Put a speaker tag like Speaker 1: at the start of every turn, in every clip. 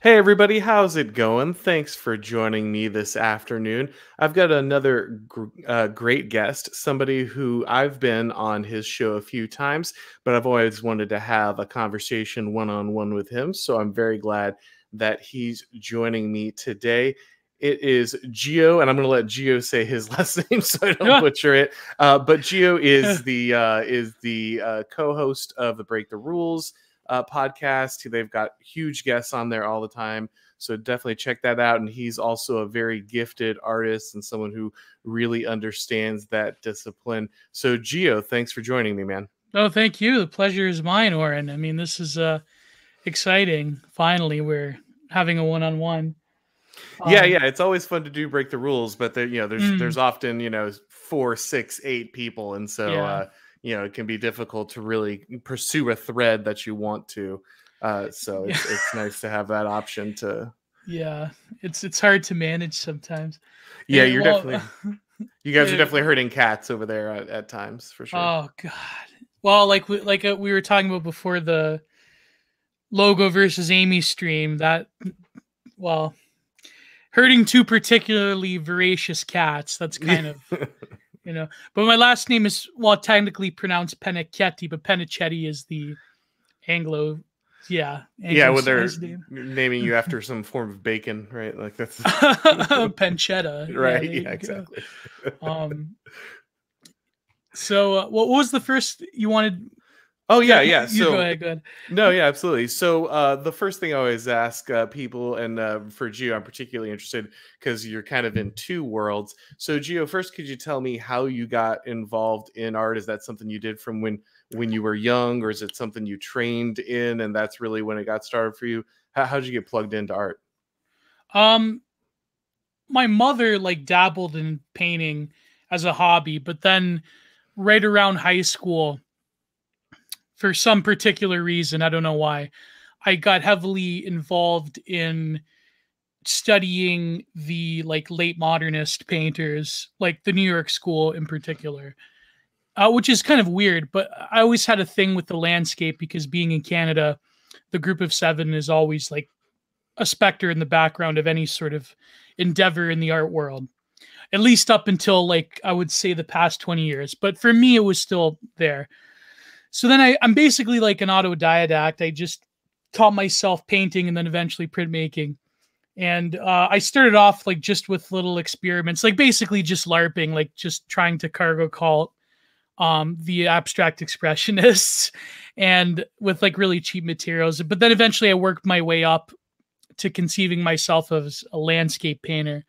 Speaker 1: Hey, everybody, how's it going? Thanks for joining me this afternoon. I've got another gr- uh, great guest, somebody who I've been on his show a few times, but I've always wanted to have a conversation one on one with him. So I'm very glad that he's joining me today. It is Gio, and I'm going to let Gio say his last name so I don't butcher it. Uh, but Gio is the uh, is the uh, co-host of the Break the Rules uh, podcast. They've got huge guests on there all the time. So definitely check that out. And he's also a very gifted artist and someone who really understands that discipline. So Gio, thanks for joining me, man.
Speaker 2: Oh, thank you. The pleasure is mine, Auron. I mean, this is uh exciting. Finally, we're having a one-on-one.
Speaker 1: Yeah, um, yeah, it's always fun to do break the rules, but there, you know, there's mm. there's often you know four, six, eight people, and so yeah. uh, you know it can be difficult to really pursue a thread that you want to uh, so it's, yeah. it's nice to have that option to
Speaker 2: yeah it's it's hard to manage sometimes
Speaker 1: yeah and, you're well, definitely you guys are definitely hurting cats over there at, at times for sure
Speaker 2: oh god well like we like uh, we were talking about before the logo versus amy stream that well hurting two particularly voracious cats that's kind of you know. But my last name is well technically pronounced Penichetti, but Penichetti is the Anglo. Yeah.
Speaker 1: Anglo yeah, well, they're name. naming you after some form of bacon, right? Like that's
Speaker 2: pancetta,
Speaker 1: right? Yeah, yeah exactly.
Speaker 2: um. So, uh, what was the first you wanted
Speaker 1: Oh yeah, yeah. So
Speaker 2: go ahead, go ahead.
Speaker 1: No, yeah, absolutely. So uh, the first thing I always ask uh, people, and uh, for Gio, I'm particularly interested because you're kind of in two worlds. So Gio, first, could you tell me how you got involved in art? Is that something you did from when when you were young, or is it something you trained in, and that's really when it got started for you? How how did you get plugged into art?
Speaker 2: Um, my mother like dabbled in painting as a hobby, but then right around high school for some particular reason, I don't know why, I got heavily involved in studying the like late modernist painters, like the New York school in particular. Uh, which is kind of weird, but I always had a thing with the landscape because being in Canada, the group of seven is always like a specter in the background of any sort of endeavor in the art world, at least up until like I would say the past 20 years. But for me, it was still there. So then I, I'm basically like an autodidact. I just taught myself painting and then eventually printmaking. And uh, I started off like just with little experiments, like basically just LARPing, like just trying to cargo cult um, the abstract expressionists and with like really cheap materials. But then eventually I worked my way up to conceiving myself as a landscape painter.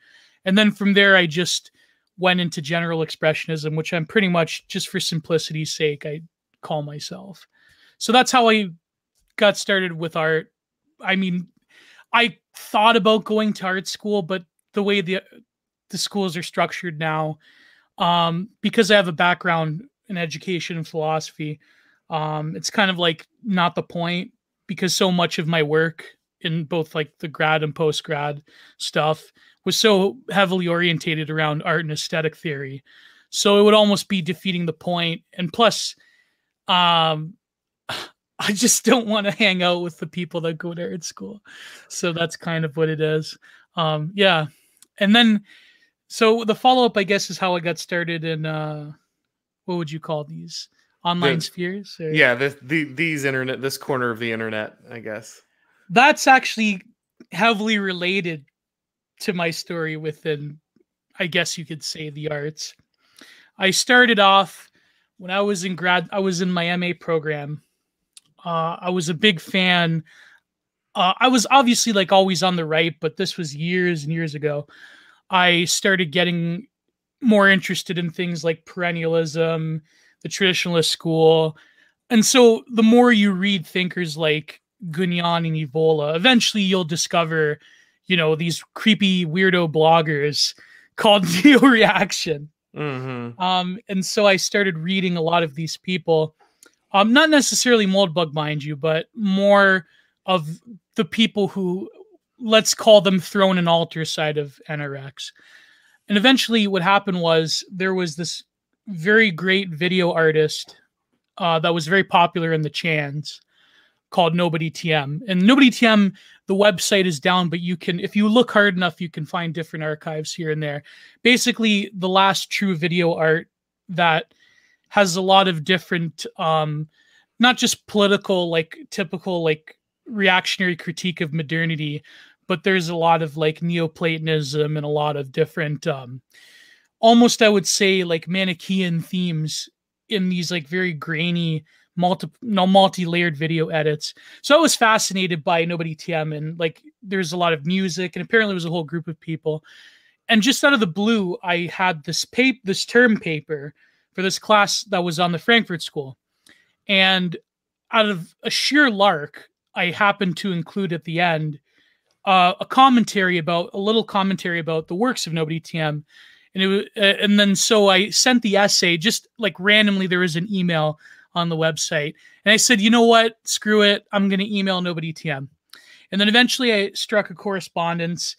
Speaker 2: And then from there, I just went into general expressionism, which I'm pretty much just for simplicity's sake, I call myself. So that's how I got started with art. I mean, I thought about going to art school, but the way the the schools are structured now, um, because I have a background in education and philosophy, um, it's kind of like not the point because so much of my work in both like the grad and post grad stuff was so heavily orientated around art and aesthetic theory. So it would almost be defeating the point. And plus, um I just don't want to hang out with the people that go to art school. So that's kind of what it is. Um yeah. And then so the follow up I guess is how I got started in uh what would you call these? Online the, spheres?
Speaker 1: Or? Yeah, the, the these internet this corner of the internet, I guess.
Speaker 2: That's actually heavily related to my story within I guess you could say the arts. I started off when I was in grad, I was in my MA program. Uh, I was a big fan. Uh, I was obviously like always on the right, but this was years and years ago. I started getting more interested in things like perennialism, the traditionalist school. And so the more you read thinkers like Guénon and Evola, eventually you'll discover, you know, these creepy weirdo bloggers called Neo Reaction. Mm-hmm. Um, and so I started reading a lot of these people, um, not necessarily Moldbug, mind you, but more of the people who, let's call them throne and altar side of NRX. And eventually, what happened was there was this very great video artist uh, that was very popular in the Chans called Nobody TM. And Nobody TM, the website is down, but you can, if you look hard enough, you can find different archives here and there. Basically, the last true video art that has a lot of different, um, not just political, like typical, like reactionary critique of modernity, but there's a lot of like Neoplatonism and a lot of different, um, almost I would say like Manichaean themes in these like very grainy multi no multi-layered video edits. So I was fascinated by Nobody TM and like there's a lot of music and apparently it was a whole group of people. And just out of the blue, I had this paper this term paper for this class that was on the Frankfurt School. And out of a sheer lark, I happened to include at the end uh, a commentary about a little commentary about the works of Nobody TM. And it was, uh, and then so I sent the essay just like randomly. There was an email on the website. And I said, you know what? Screw it. I'm going to email Nobody TM. And then eventually I struck a correspondence.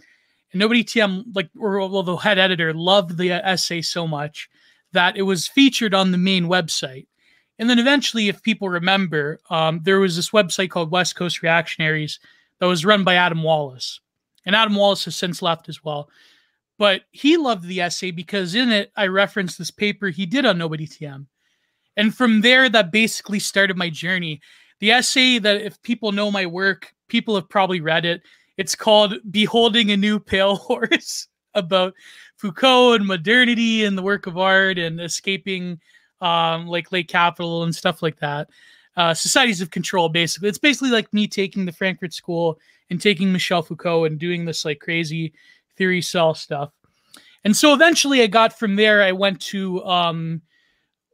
Speaker 2: And Nobody TM, like, or well, the head editor loved the essay so much that it was featured on the main website. And then eventually, if people remember, um, there was this website called West Coast Reactionaries that was run by Adam Wallace. And Adam Wallace has since left as well. But he loved the essay because in it, I referenced this paper he did on Nobody TM. And from there, that basically started my journey. The essay that, if people know my work, people have probably read it. It's called Beholding a New Pale Horse about Foucault and modernity and the work of art and escaping um, like late capital and stuff like that. Uh, societies of control, basically. It's basically like me taking the Frankfurt School and taking Michel Foucault and doing this like crazy theory cell stuff. And so eventually I got from there, I went to um,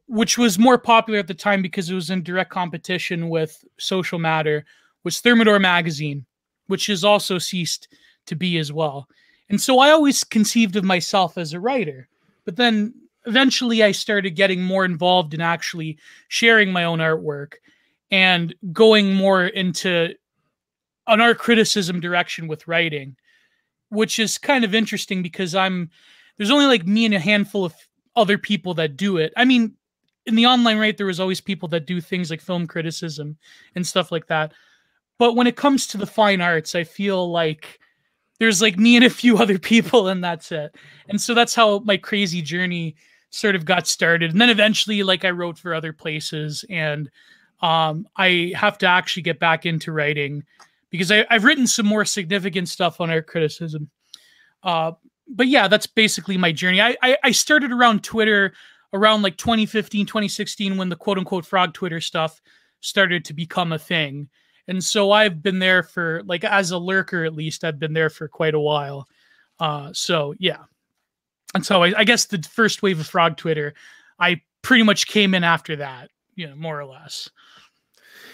Speaker 2: which was more popular at the time because it was in direct competition with Social Matter, was Thermidor magazine, which has also ceased to be as well. And so I always conceived of myself as a writer. But then eventually I started getting more involved in actually sharing my own artwork and going more into an art criticism direction with writing, which is kind of interesting because I'm there's only like me and a handful of other people that do it. I mean, in the online right, there was always people that do things like film criticism and stuff like that. But when it comes to the fine arts, I feel like there's like me and a few other people, and that's it. And so that's how my crazy journey sort of got started. And then eventually, like I wrote for other places, and um, I have to actually get back into writing because I, have written some more significant stuff on art criticism. Uh, but yeah, that's basically my journey. I, I, I started around Twitter around like 2015, 2016, when the quote unquote frog Twitter stuff started to become a thing. And so I've been there for like as a lurker at least, I've been there for quite a while. Uh, so yeah. And so I, I guess the first wave of frog Twitter, I pretty much came in after that, you know, more or less.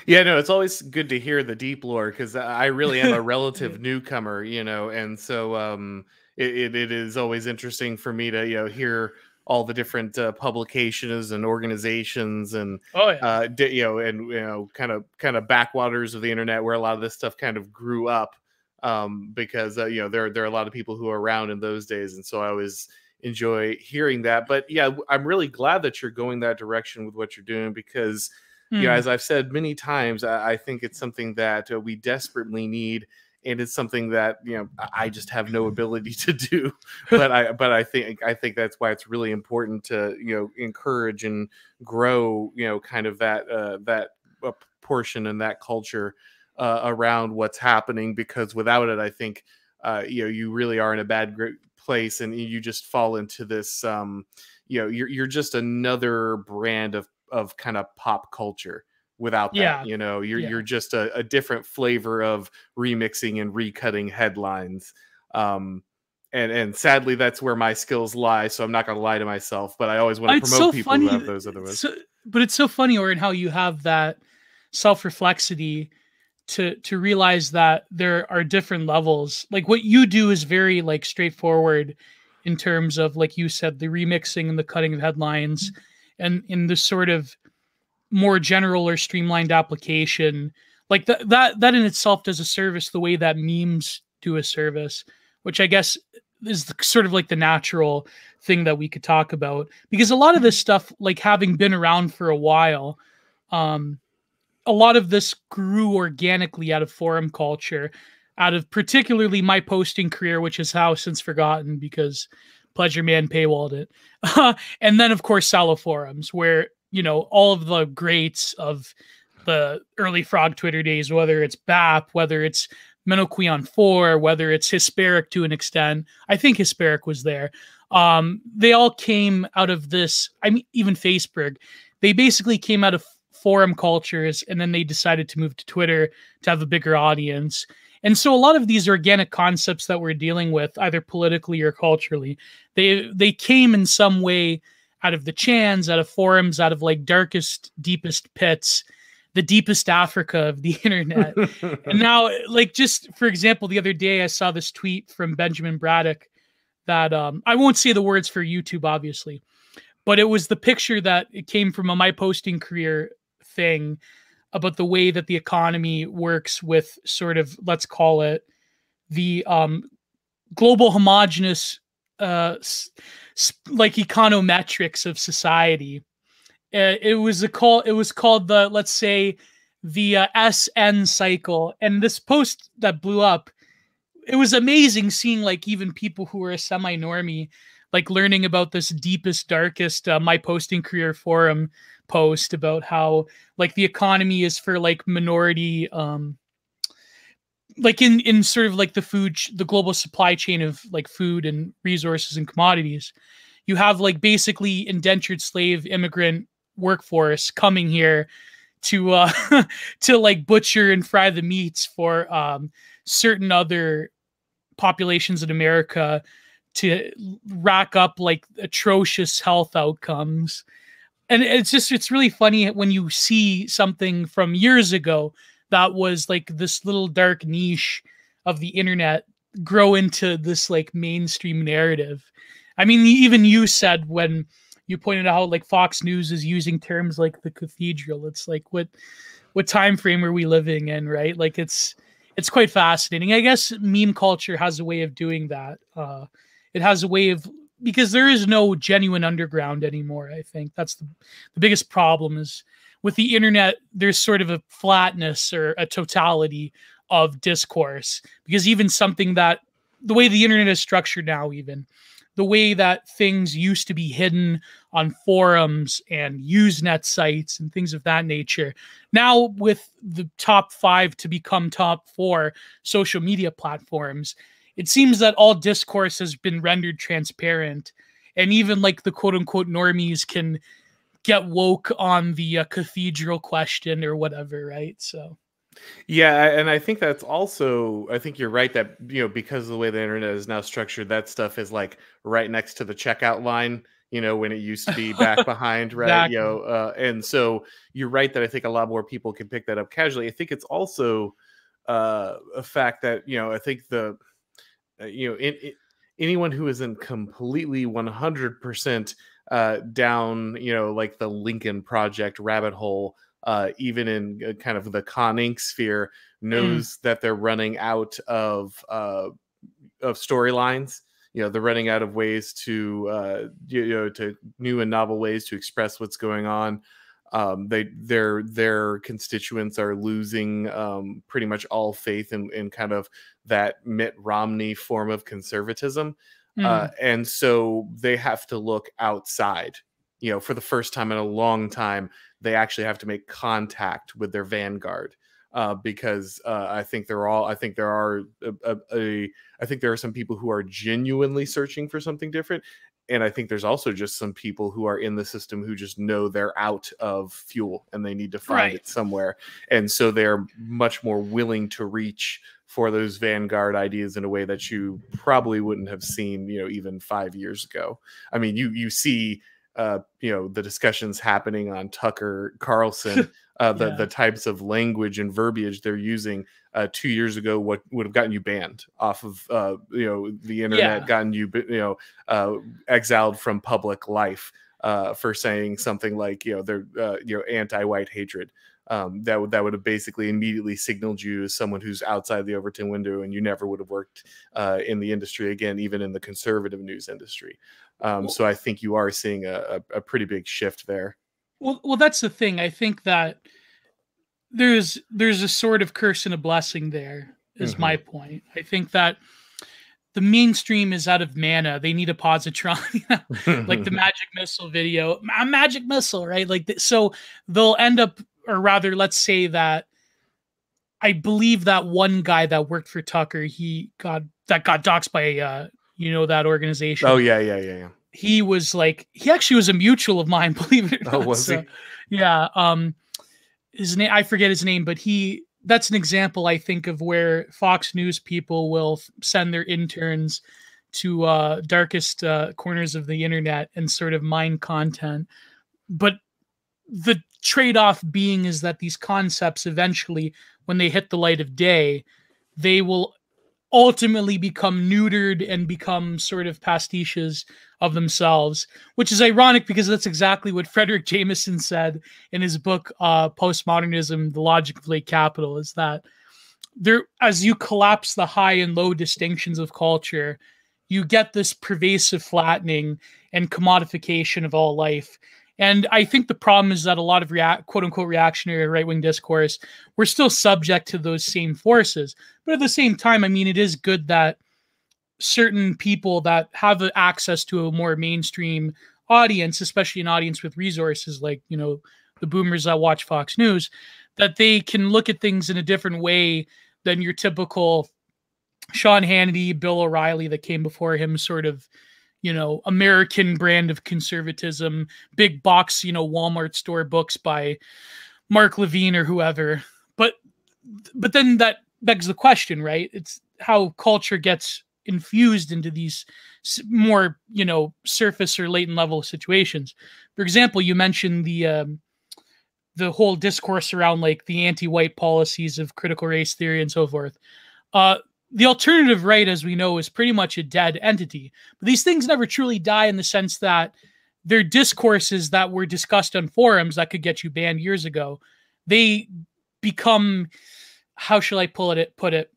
Speaker 1: Yeah, no, it's always good to hear the deep lore because I really am a relative newcomer, you know, and so um, it, it, it is always interesting for me to you know hear all the different uh, publications and organizations and
Speaker 2: oh yeah.
Speaker 1: uh, you know and you know kind of kind of backwaters of the internet where a lot of this stuff kind of grew up um, because uh, you know there there are a lot of people who are around in those days and so I always enjoy hearing that but yeah I'm really glad that you're going that direction with what you're doing because mm. you know hmm. as I've said many times I, I think it's something that uh, we desperately need and it's something that you know I just have no ability to do. but I but I think I think that's why it's really important to you know encourage and grow you know kind of that uh, that uh, portion and that culture uh, around what's happening because without it, I think uh, you know you really are in a bad place and you just fall into this um, you know you're you're just another brand of of kind of pop culture without that. Yeah. You know, you're yeah. you're just a, a, different flavor of remixing and recutting headlines. Um, and and sadly, that's where my skills lie. So I'm not going to lie to myself, but I always want to promote so people funny, who have those other
Speaker 2: So, but it's so funny, Auron how you have that self reflexity to to realize that there are different levels. Like what you do is very like straightforward in terms of like you said the remixing and the cutting of headlines and in the sort of more general or streamlined application like that that that in itself does a service the way that memes do a service which i guess is the, sort of like the natural thing that we could talk about because a lot of this stuff like having been around for a while um a lot of this grew organically out of forum culture, out of particularly MyPostingCareer, which is how since forgotten because Pleasure Man paywalled it. and then, of course, Salo forums, where, you know, all of the greats of the early Frog Twitter days, whether it's BAP, whether it's Menaquinone 4, whether it's Hisperic to an extent, I think Hisperic was there. Um, they all came out of this. I mean, even Facebook, they basically came out of forum cultures and then they decided to move to Twitter to have a bigger audience. And so a lot of these organic concepts that we're dealing with, either politically or culturally, they they came in some way out of the chans, out of forums, out of like darkest, deepest pits, the deepest Africa of the internet. and now, like just for example, the other day I saw this tweet from Benjamin Braddock that um, I won't say the words for YouTube, obviously, but it was the picture that it came from a MyPostingCareer thing about the way that the economy works with sort of let's call it the um, global homogenous uh, like econometrics of society. Uh, it was a call. It was called the let's say the uh, SN cycle, and this post that blew up. It was amazing seeing like even people who were a semi normie like learning about this deepest darkest uh, MyPostingCareer forum post about how like the economy is for like minority um like in in sort of like the food the global supply chain of like food and resources and commodities you have like basically indentured slave immigrant workforce coming here to uh to like butcher and fry the meats for um certain other populations in America to rack up like atrocious health outcomes. And it's just it's really funny when you see something from years ago that was like this little dark niche of the internet grow into this like mainstream narrative. I mean even you said when you pointed out like fox news is using terms like the cathedral. It's like what what time frame are we living in right? Like it's it's quite fascinating. I guess meme culture has a way of doing that uh it has a way of because there is no genuine underground anymore. I think. That's the, the biggest problem is with the internet, there's sort of a flatness or a totality of discourse because even something that the way the internet is structured now, even the way that things used to be hidden on forums and usenet sites and things of that nature. Now, with the top five to become top four social media platforms, it seems that all discourse has been rendered transparent and even like the quote unquote normies can get woke on the uh, cathedral question or whatever right? So.
Speaker 1: Yeah and i think that's also i think you're right that you know because of the way the internet is now structured that stuff is like right next to the checkout line you know when it used to be back behind right? You know uh, and so you're right that i think a lot more people can pick that up casually. I think it's also uh, a fact that you know i think the uh, you know, in, in, anyone who isn't completely 100% uh, down, you know, like the Lincoln Project rabbit hole, uh, even in uh, kind of the conning sphere, mm. knows mm. that they're running out of uh, of storylines. You know, they're running out of ways to uh, you know to new and novel ways to express what's going on. Um, they their their constituents are losing um, pretty much all faith in, in kind of that Mitt Romney form of conservatism. Mm. Uh, and so they have to look outside. You know, for the first time in a long time, they actually have to make contact with their vanguard. Uh, because uh, I think they're all. I think there are a, a, a. I think there are some people who are genuinely searching for something different, and I think there's also just some people who are in the system who just know they're out of fuel and they need to find right. it somewhere, and so they're much more willing to reach for those vanguard ideas in a way that you probably wouldn't have seen, you know, even five years ago. I mean, you you see, uh, you know, the discussions happening on Tucker Carlson, uh, the yeah. the types of language and verbiage they're using. Uh, two years ago, what would have gotten you banned off of, uh, you know, the internet, yeah. gotten you, you know, uh, exiled from public life uh, for saying something like, you know, they're, uh, you know, anti-white hatred um, that would that would have basically immediately signaled you as someone who's outside the Overton window, and you never would have worked uh, in the industry again, even in the conservative news industry. Um, so I think you are seeing a, a, pretty big shift there.
Speaker 2: Well, well, that's the thing. I think that there's there's a sort of curse and a blessing there is
Speaker 1: Mhm.
Speaker 2: my point i think that the mainstream is out of mana they need a positron like the magic missile video a magic missile right like th- so they'll end up or rather let's say that i believe that one guy that worked for tucker he got that got doxxed by uh you know that organization
Speaker 1: oh yeah, yeah, yeah, yeah.
Speaker 2: he was like he actually was a mutual of mine believe it or
Speaker 1: Oh,
Speaker 2: not.
Speaker 1: was he?
Speaker 2: Yeah um his name i forget his name but he that's an example i think of where fox news people will send their interns to uh darkest uh, corners of the internet and sort of mine content but the trade-off being is that these concepts eventually when they hit the light of day they will ultimately become neutered and become sort of pastiches of themselves, which is ironic because that's exactly what Fredric Jameson said in his book uh, Postmodernism: The Logic of Late Capital. Is that there, as you collapse the high and low distinctions of culture, you get this pervasive flattening and commodification of all life. And I think the problem is that a lot of react, quote unquote reactionary right wing discourse, we're still subject to those same forces. But at the same time, I mean, it is good that certain people that have access to a more mainstream audience, especially an audience with resources like, you know, the boomers that watch Fox News, that they can look at things in a different way than your typical Sean Hannity, Bill O'Reilly that came before him, sort of, you know, American brand of conservatism, big box, you know, Walmart store books by Mark Levin or whoever. But but then that begs the question, right? It's how culture gets infused into these more, you know, surface or latent level situations. For example, you mentioned the um, the whole discourse around like the anti-white policies of critical race theory and so forth. Uh, the alternative right, as we know, is pretty much a dead entity. But these things never truly die in the sense that they're discourses that were discussed on forums that could get you banned years ago. They become, how shall I pull it? Put it.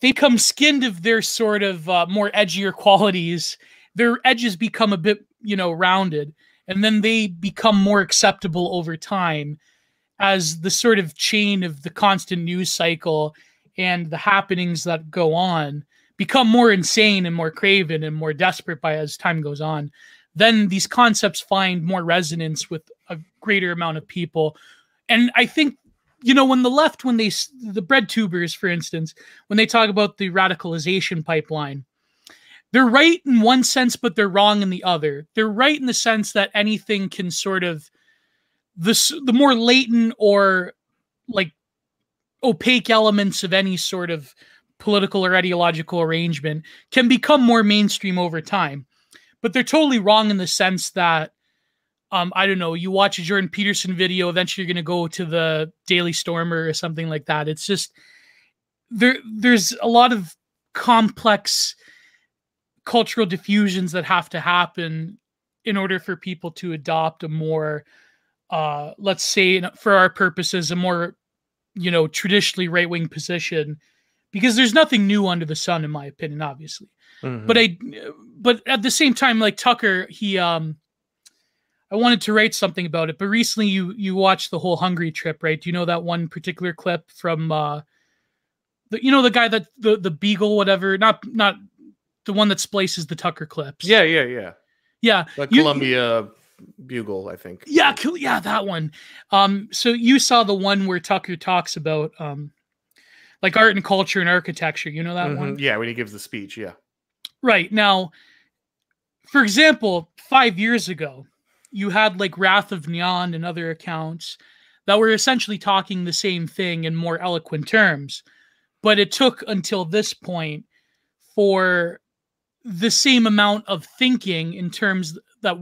Speaker 2: They become skinned of their sort of uh, more edgier qualities. Their edges become a bit, you know, rounded, and then they become more acceptable over time as the sort of chain of the constant news cycle and the happenings that go on become more insane and more craven and more desperate by as time goes on then these concepts find more resonance with a greater amount of people. And i think you know when the left when they the bread tubers for instance when they talk about the radicalization pipeline they're right in one sense but they're wrong in the other. They're right in the sense that anything can sort of this the more latent or like opaque elements of any sort of political or ideological arrangement can become more mainstream over time. But they're totally wrong in the sense that um, I don't know, you watch a Jordan Peterson video, eventually you're gonna go to the Daily Stormer or something like that. It's just there there's a lot of complex cultural diffusions that have to happen in order for people to adopt a more uh let's say for our purposes a more you know traditionally right wing position because there's nothing new under the sun in my opinion obviously
Speaker 1: Mhm.
Speaker 2: but i but at the same time like tucker he um i wanted to write something about it but recently you you watched the whole Hungary trip right do you know that one particular clip from uh the, you know the guy that the the beagle whatever not not the one that splices the tucker clips
Speaker 1: yeah, yeah, yeah.
Speaker 2: yeah
Speaker 1: The
Speaker 2: You-
Speaker 1: Columbia Bugle, I think.
Speaker 2: yeah, cool. Yeah, that one. Um, so you saw the one where Tucker talks about um like art and culture and architecture. You know that
Speaker 1: Mhm.
Speaker 2: one?
Speaker 1: Yeah, when he gives the speech. Yeah.
Speaker 2: Right. Now, for example, five years ago, you had like Wrath of Gnon and other accounts that were essentially talking the same thing in more eloquent terms. But it took until this point for the same amount of thinking in terms that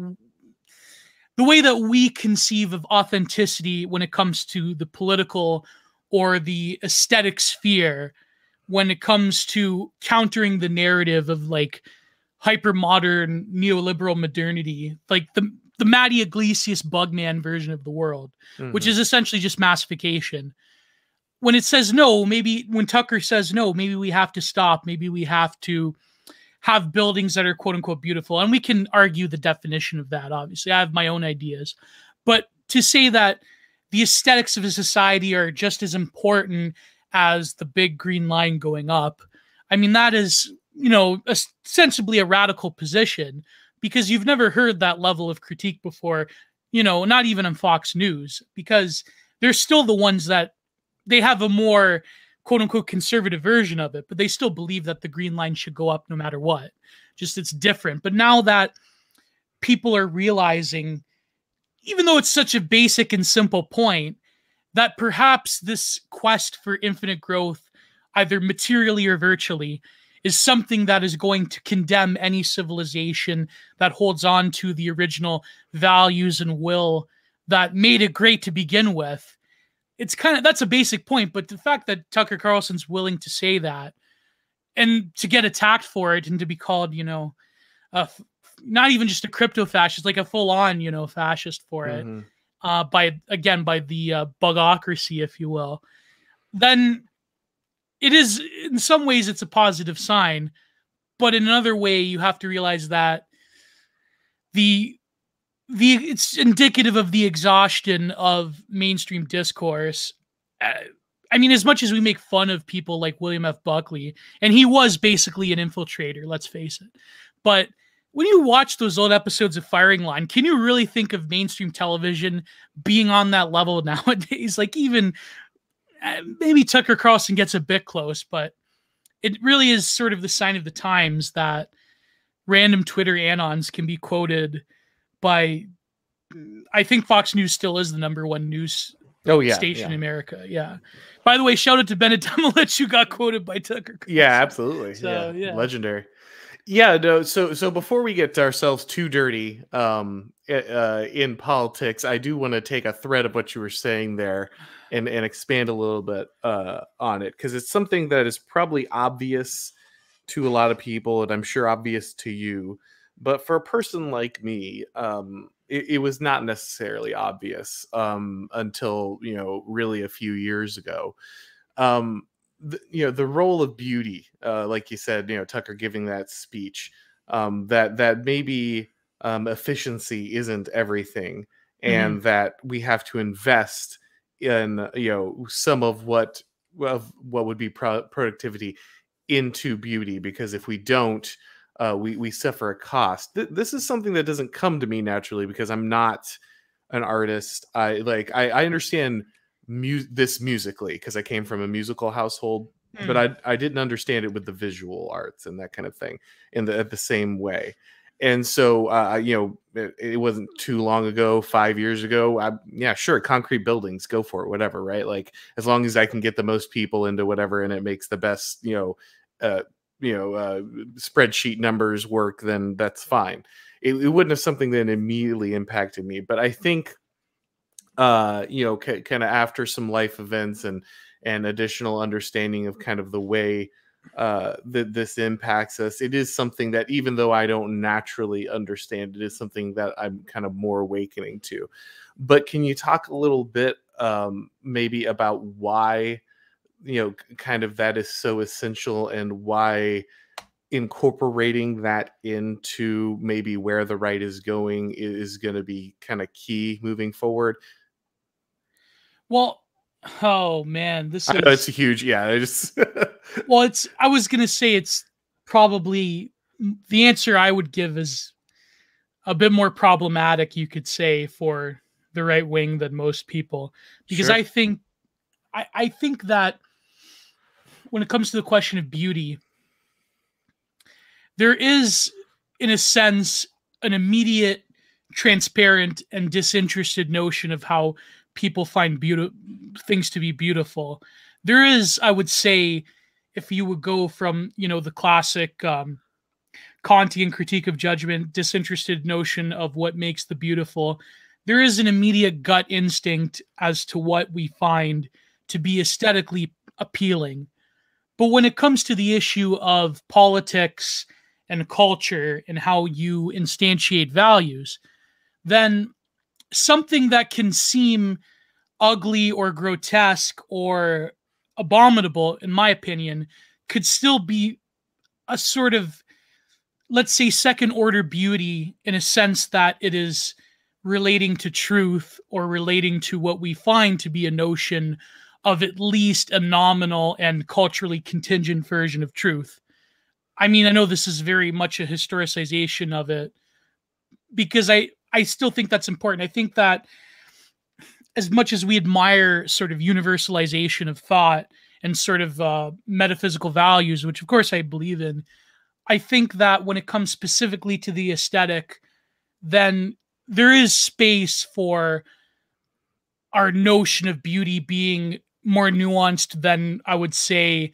Speaker 2: the way that we conceive of authenticity when it comes to the political or the aesthetic sphere when it comes to countering the narrative of like hyper modern neoliberal modernity like the the Matty Yglesias Bugman version of the world which
Speaker 1: Mhm.
Speaker 2: is essentially just massification. When it says no, maybe when Tucker says no, maybe we have to stop. Maybe we have to have buildings that are quote unquote beautiful. And we can argue the definition of that, obviously. I have my own ideas. But to say that the aesthetics of a society are just as important as the big green line going up. I mean, that is, you know, ostensibly a radical position because you've never heard that level of critique before, you know, not even on Fox News, because they're still the ones that they have a more quote unquote conservative version of it, but they still believe that the green line should go up no matter what. Just it's different. But now that people are realizing, even though it's such a basic and simple point, that perhaps this quest for infinite growth, either materially or virtually, is something that is going to condemn any civilization that holds on to the original values and will that made it great to begin with. It's kind of that's a basic point, but the fact that Tucker Carlson's willing to say that and to get attacked for it and to be called, you know, a, not even just a crypto fascist, like a full on, you know, fascist for it, mm-hmm. uh, by again by the uh, bugocracy, if you will, then it is in some ways it's a positive sign, but in another way you have to realize that the the it's indicative of the exhaustion of mainstream discourse. Uh, I mean, as much as we make fun of people like William F. Buckley, and he was basically an infiltrator, let's face it. But when you watch those old episodes of Firing Line, can you really think of mainstream television being on that level nowadays? Like, even uh, maybe Tucker Carlson gets a bit close, but it really is sort of the sign of the times that random Twitter anons can be quoted by. I think Fox News still is the number one news
Speaker 1: oh, yeah,
Speaker 2: station
Speaker 1: yeah.
Speaker 2: in America. Yeah. By the way, shout out to Bennett Demolich who got quoted by Tucker.
Speaker 1: Carlson. Yeah, absolutely. So, yeah. yeah. legendary. Yeah, no. So, so before we get ourselves too dirty um, uh, in politics, I do want to take a thread of what you were saying there and and expand a little bit uh, on it because it's something that is probably obvious to a lot of people, and I'm sure obvious to you. But for a person like me, um, it, it, was not necessarily obvious um, until you know really a few years ago. Um, the, you know the role of beauty, uh, like you said, you know Tucker giving that speech, um, that that maybe um, efficiency isn't everything, and mm-hmm. that we have to invest in you know some of what of what would be pro- productivity into beauty because if we don't uh, we we suffer a cost. Th- this is something that doesn't come to me naturally because i'm not an artist. I like i, I understand mu- this musically because i came from a musical household mm. but i i didn't understand it with the visual arts and that kind of thing in the the same way. And so uh, you know it, it, wasn't too long ago five years ago I, yeah sure concrete buildings go for it whatever right? Like as long as i can get the most people into whatever and it makes the best you know uh, you know uh, spreadsheet numbers work then that's fine it, it wouldn't have something that immediately impacted me but i think uh you know c- kind of after some life events and and additional understanding of kind of the way uh, that this impacts us. It is something that, even though I don't naturally understand, it is something that I'm kind of more awakening to. But can you talk a little bit, um, maybe about why, you know, kind of that is so essential and why incorporating that into maybe where the right is going is going to be kind of key moving forward?
Speaker 2: Well, Oh man, this
Speaker 1: is it's huge. Yeah, I just
Speaker 2: well, it's. I was gonna say it's probably the answer I would give is a bit more problematic, you could say, for the right wing than most people, because sure. I think, I, I think that when it comes to the question of beauty, there is, in a sense, an immediate, transparent, and disinterested notion of how people find beautiful things to be beautiful. There is, I would say, if you would go from you know the classic um, Kantian critique of judgment, disinterested notion of what makes the beautiful, there is an immediate gut instinct as to what we find to be aesthetically appealing. But when it comes to the issue of politics and culture and how you instantiate values, then something that can seem ugly or grotesque or abominable, in my opinion, could still be a sort of, let's say, second order beauty in a sense that it is relating to truth or relating to what we find to be a notion of at least a nominal and culturally contingent version of truth. I mean, I know this is very much a historicization of it because I I still think that's important. I think that as much as we admire sort of universalization of thought and sort of uh, metaphysical values, which of course I believe in, I think that when it comes specifically to the aesthetic, then there is space for our notion of beauty being more nuanced than I would say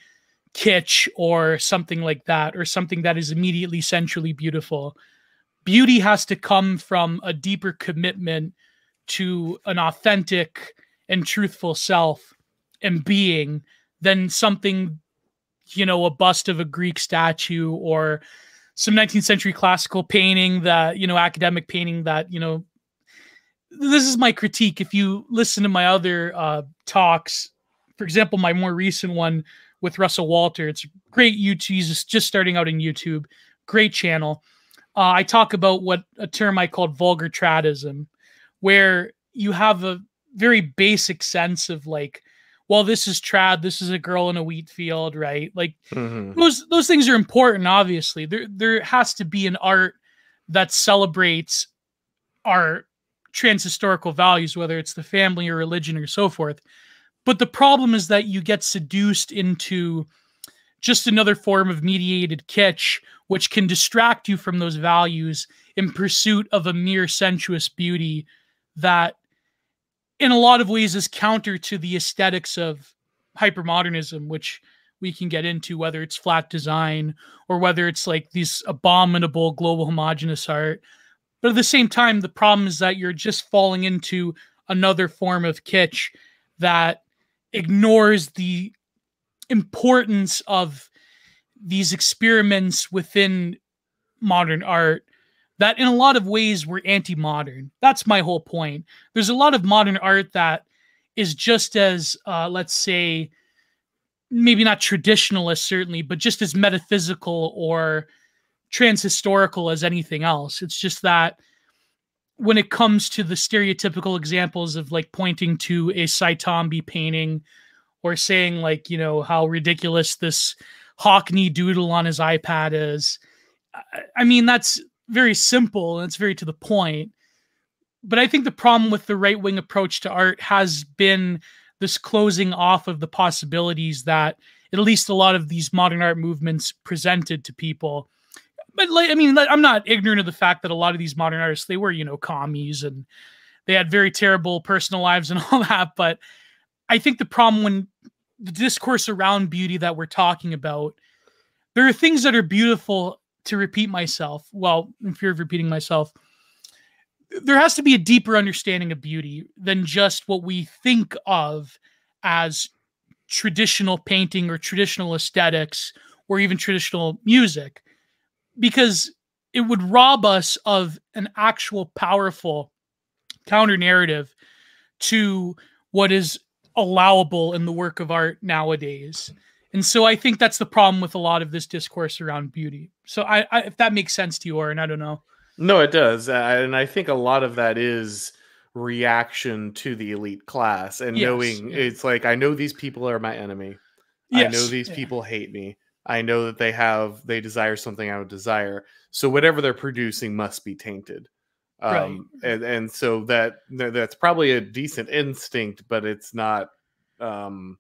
Speaker 2: kitsch or something like that, or something that is immediately sensually beautiful. Beauty has to come from a deeper commitment to an authentic and truthful self and being than something, you know, a bust of a Greek statue or some 19th century classical painting that, you know, academic painting that, you know, this is my critique. If you listen to my other uh, talks, for example, my more recent one with Russell Walter. It's great YouTube. He's just starting out in YouTube. Great channel. Uh, I talk about what a term I called vulgar tradism, where you have a very basic sense of like, well, this is trad. This is a girl in a wheat field, right? Like mm-hmm. those those things are important. Obviously, there there has to be an art that celebrates our transhistorical values, whether it's the family or religion or so forth. But the problem is that you get seduced into just another form of mediated kitsch, which can distract you from those values in pursuit of a mere sensuous beauty that, in a lot of ways, is counter to the aesthetics of hypermodernism, which we can get into, whether it's flat design or whether it's like these abominable global homogenous art. But at the same time, the problem is that you're just falling into another form of kitsch that ignores the importance of these experiments within modern art that in a lot of ways were anti-modern. That's my whole point. There's a lot of modern art that is just as uh, let's say maybe not traditionalist certainly but just as metaphysical or transhistorical as anything else. It's just that when it comes to the stereotypical examples of like pointing to a Cy Twombly painting or saying like, you know, how ridiculous this Hockney doodle on his iPad is. I mean, that's very simple and it's very to the point. But I think the problem with the right wing approach to art has been this closing off of the possibilities that at least a lot of these modern art movements presented to people but like, I mean, I'm not ignorant of the fact that a lot of these modern artists they were, you know, commies and they had very terrible personal lives and all that. But I think the problem when the discourse around beauty that we're talking about, there are things that are beautiful. To repeat myself, well, in fear of repeating myself, there has to be a deeper understanding of beauty than just what we think of as traditional painting or traditional aesthetics or even traditional music because it would rob us of an actual powerful counter narrative to what is allowable in the work of art nowadays. And so I think that's the problem with a lot of this discourse around beauty. So I, I if that makes sense to you, or and I don't know.
Speaker 1: No, it does, uh, and I think a lot of that is reaction to the elite class and yes, knowing yeah. it's like I know these people are my enemy. Yes, I know these yeah. people hate me. I know that they have they desire something I would desire. So whatever they're producing must be tainted. Um, right. and, and so that that's probably a decent instinct, but it's not um,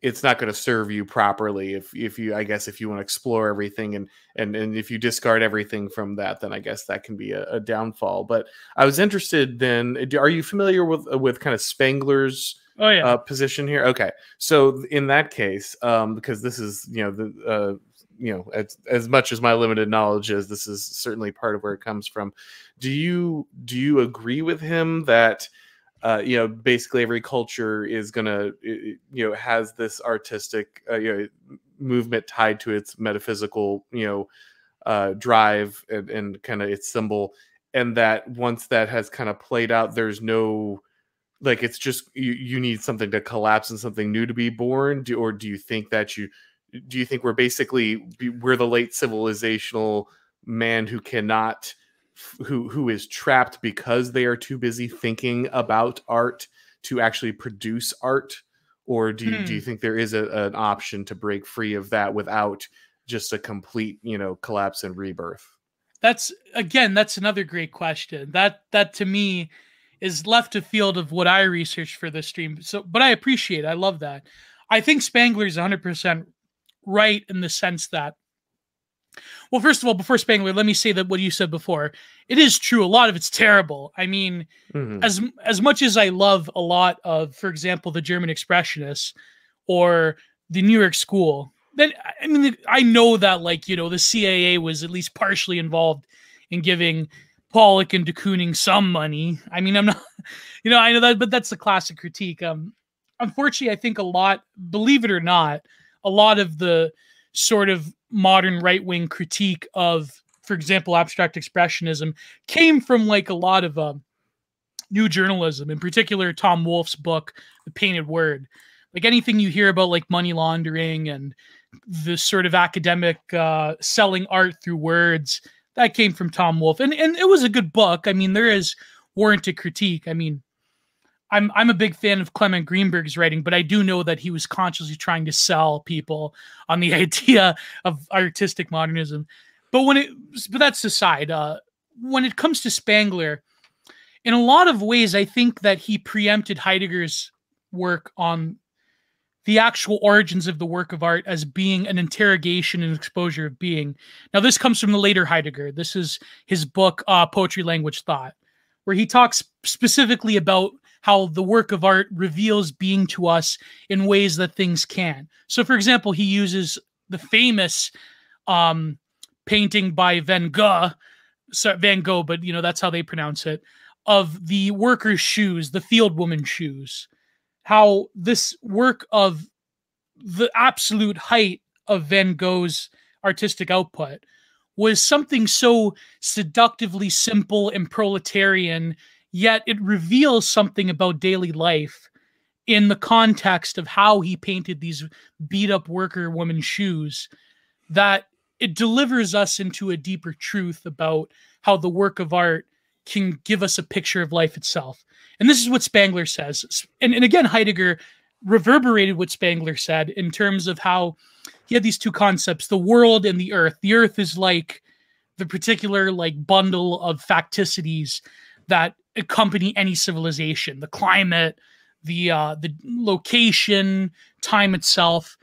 Speaker 1: it's not going to serve you properly if if you I guess if you want to explore everything and and and if you discard everything from that, then I guess that can be a, a downfall. But I was interested. Then, are you familiar with with kind of Spengler's?
Speaker 2: Oh yeah.
Speaker 1: uh, position here? Okay. So in that case um because this is you know the uh you know as, as much as my limited knowledge is this is certainly part of where it comes from. Do you do you agree with him that uh, you know basically every culture is gonna you know has this artistic uh, you know movement tied to its metaphysical you know uh, drive and, and kind of its symbol and that once that has kind of played out there's no like it's just you, you need something to collapse and something new to be born do, or do you think that you do you think we're basically we're the late civilizational man who cannot who who is trapped because they are too busy thinking about art to actually produce art or do you, hmm. do you hmm. think there is a, an option to break free of that without just a complete you know collapse and rebirth
Speaker 2: that's again that's another great question that that to me is left of field of what i researched for this stream so but i appreciate it. i love that i think spengler is 100% right in the sense that well, first of all, before Spengler, let me say that what you said before, it is true. A lot of it's terrible. I mean, mm-hmm. as as much as I love a lot of, for example, the German Expressionists or the New York School, then I mean, I know that like you know the CIA was at least partially involved in giving Pollock and de Kooning some money. I mean, I'm not, you know, I know that, but that's the classic critique. Um, unfortunately, I think a lot, believe it or not, a lot of the sort of modern right wing critique of, for example, abstract expressionism came from like a lot of uh, new journalism, in particular Tom Wolfe's book, The Painted Word. Like anything you hear about like money laundering and the sort of academic uh, selling art through words, that came from Tom Wolfe. And and it was a good book. I mean, there is warranted critique. I mean, I'm I'm a big fan of Clement Greenberg's writing, but I do know that he was consciously trying to sell people on the idea of artistic modernism. But when it but that's aside. Uh, when it comes to Spengler, in a lot of ways, I think that he preempted Heidegger's work on the actual origins of the work of art as being an interrogation and exposure of being. Now, this comes from the later Heidegger. This is his book, uh, Poetry, Language, Thought, where he talks specifically about how the work of art reveals being to us in ways that things can. So, for example, he uses the famous um, painting by Van Gogh, sorry, Van Gogh, but you know that's how they pronounce it, of the worker's shoes, the field woman's shoes. How this work of the absolute height of Van Gogh's artistic output was something so seductively simple and proletarian yet it reveals something about daily life in the context of how he painted these beat up worker woman shoes that it delivers us into a deeper truth about how the work of art can give us a picture of life itself. And this is what Spengler says. And, and again, Heidegger reverberated what Spengler said in terms of how he had these two concepts the world and the earth. The earth is like the particular like bundle of facticities that accompany any civilization the climate the uh, the location time itself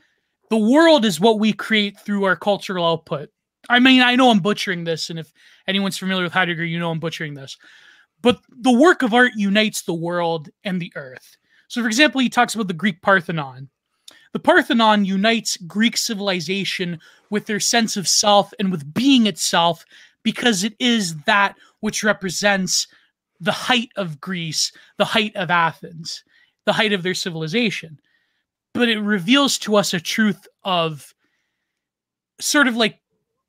Speaker 2: the world is what we create through our cultural output i mean i know i'm butchering this and if anyone's familiar with heidegger you know i'm butchering this but the work of art unites the world and the earth so for example he talks about the greek parthenon the parthenon unites greek civilization with their sense of self and with being itself because it is that which represents the height of Greece, the height of Athens, the height of their civilization. But it reveals to us a truth of sort of like